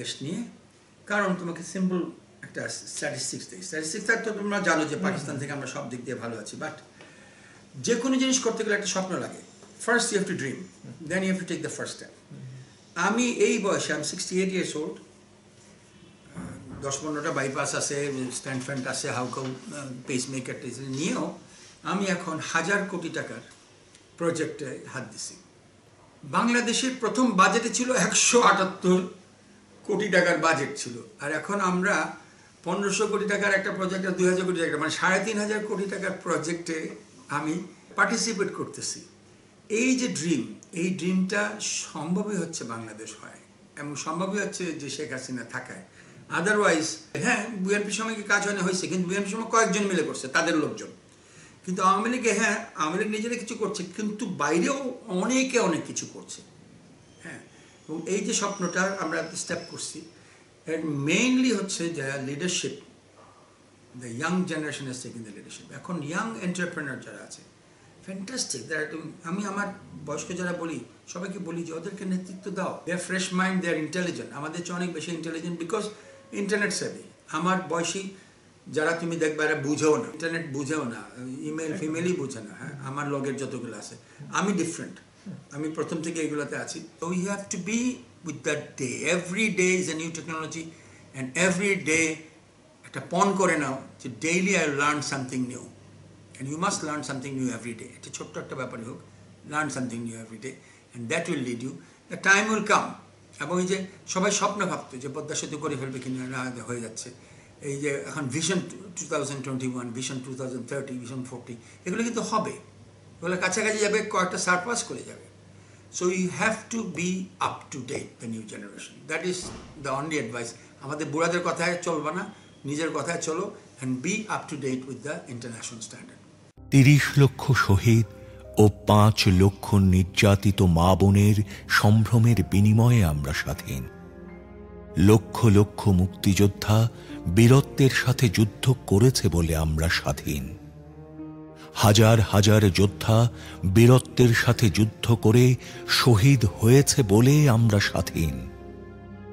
দেশ নিয়ে। কারণ তোমাকে সিম্পল একটা স্ট্যাটিস্টিক্স দিই। স্ট্যাটিস্টিক্স তো তোমরা জানো যে পাকিস্তান থেকে আমরা সব দিক দিয়ে ভালো আছি বাট যে কোনো জিনিস করতে গেলে একটা স্বপ্ন লাগে। First you have to dream then you have to take the first step আমি এই বয়সে আমি সিক্সটি এইট ইয়ার্স ওল্ড দশ পনেরোটা বাইপাস আছে স্ট্যান্ড ফ্যান্ট আছে হাউকাউ পেস মেকার নিয়েও আমি এখন হাজার কোটি টাকার প্রজেক্টে হাত দিছি। বাংলাদেশের প্রথম বাজেটে ছিল একশো আটাত্তর কোটি টাকার বাজেট ছিল। আর এখন আমরা পনেরোশো কোটি টাকার একটা প্রজেক্টে দুই হাজার কোটি টাকা মানে সাড়ে তিন হাজার কোটি টাকার প্রজেক্টে আমি পার্টিসিপেট করতেছি। এই যে ড্রিম এই ড্রিমটা সম্ভবই হচ্ছে বাংলাদেশ হয়। এবং সম্ভবই হচ্ছে যে শেখ হাসিনা থাকায়। আদারওয়াইজ হ্যাঁ বিএনপির সময় কি কাজ হয়নি, হয়েছে, কিন্তু বিএনপির সময় কয়েকজন মিলে করছে, তাদের লোকজন। কিন্তু আওয়ামী লীগে হ্যাঁ আওয়ামী লীগ নিজেরা কিছু করছে, কিন্তু বাইরেও অনেকে অনেক কিছু করছে। হ্যাঁ এবং এই যে স্বপ্নটা আমরা স্টেপ করছি মেইনলি হচ্ছে যে leadership the young generation is taking the leadership এখন ইয়াং এন্টারপ্রেনার যারা আছে ফ্যান্টাস্টিক আমি আমার বয়স্ক যারা বলি, সবাইকে বলি যে ওদেরকে নেতৃত্ব দাও। They are fresh mind they are intelligent আমাদের চেয়ে অনেক বেশি ইন্টেলিজেন্ট বিকজ ইন্টারনেট সেভি আমার বয়সী যারা তুমি দেখবে এরা বুঝেও না। ইন্টারনেট বুঝেও না। ইমেল ফিমেলই বুঝে না। হ্যাঁ আমার লগের যতগুলো আছে। আমি ডিফারেন্ট আমি প্রথম থেকে এগুলোতে আছি। তো you have to be with that day every day is a new technology and every day একটা পণ করে নাও যে daily I learn something new and you must learn something new every day এটা ছোট্ট একটা ব্যাপারই হোক। Learn something new every day and that will lead you the time will come এবং এই যে সবাই স্বপ্ন ভাবতো যে পদ্মা সেতু করে ফেলবে কিনা হয়ে যাচ্ছে। এই যে এখন vision two thousand vision two thousand thirty vision forty এগুলো কিন্তু হবে। বলে কাছাকাছি যাবে, কয়েকটা সারপাস করে যাবে। So you have to be up to date the new generation that is the only advice আমাদের বুড়াদের কথায় চলবে না, নিজের কথায় চলো and be up to date with the international standard তিরিশ লক্ষ শহীদ ও পাঁচ লক্ষ নির্যাতিত মা বোনের সম্ভ্রমের বিনিময়ে আমরা স্বাধীন। লক্ষ লক্ষ মুক্তিযোদ্ধা বীরত্বের সাথে যুদ্ধ করেছে বলে আমরা স্বাধীন। হাজার হাজার যোদ্ধা বীরত্বের সাথে যুদ্ধ করে শহীদ হয়েছে বলে আমরা স্বাধীন।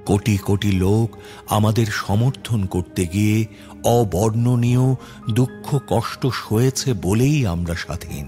কোটি কোটি লোক আমাদের সমর্থন করতে গিয়ে অবর্ণনীয় দুঃখ কষ্ট সয়েছে বলেই আমরা স্বাধীন।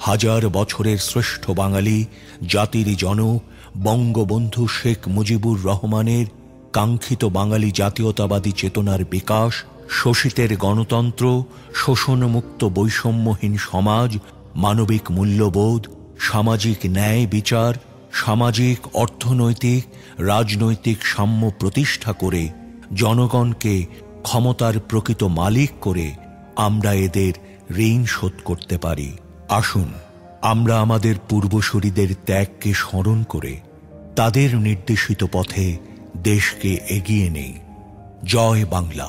হাজার বছরের শ্রেষ্ঠ বাঙালি, জাতির জনক বঙ্গবন্ধু শেখ মুজিবুর রহমানের কাঙ্ক্ষিত বাঙালি জাতীয়তাবাদী চেতনার বিকাশ, শোষিতের গণতন্ত্র, শোষণমুক্ত বৈষম্যহীন সমাজ, মানবিক মূল্যবোধ, সামাজিক ন্যায় বিচার, সামাজিক, অর্থনৈতিক, রাজনৈতিক সাম্য প্রতিষ্ঠা করে জনগণকে ক্ষমতার প্রকৃত মালিক করে আমরা এদের ঋণ শোধ করতে পারি। আসুন, আমরা আমাদের পূর্বসূরিদের ত্যাগকে স্মরণ করে তাদের নির্দেশিত পথে দেশকে এগিয়ে নেই। জয় বাংলা।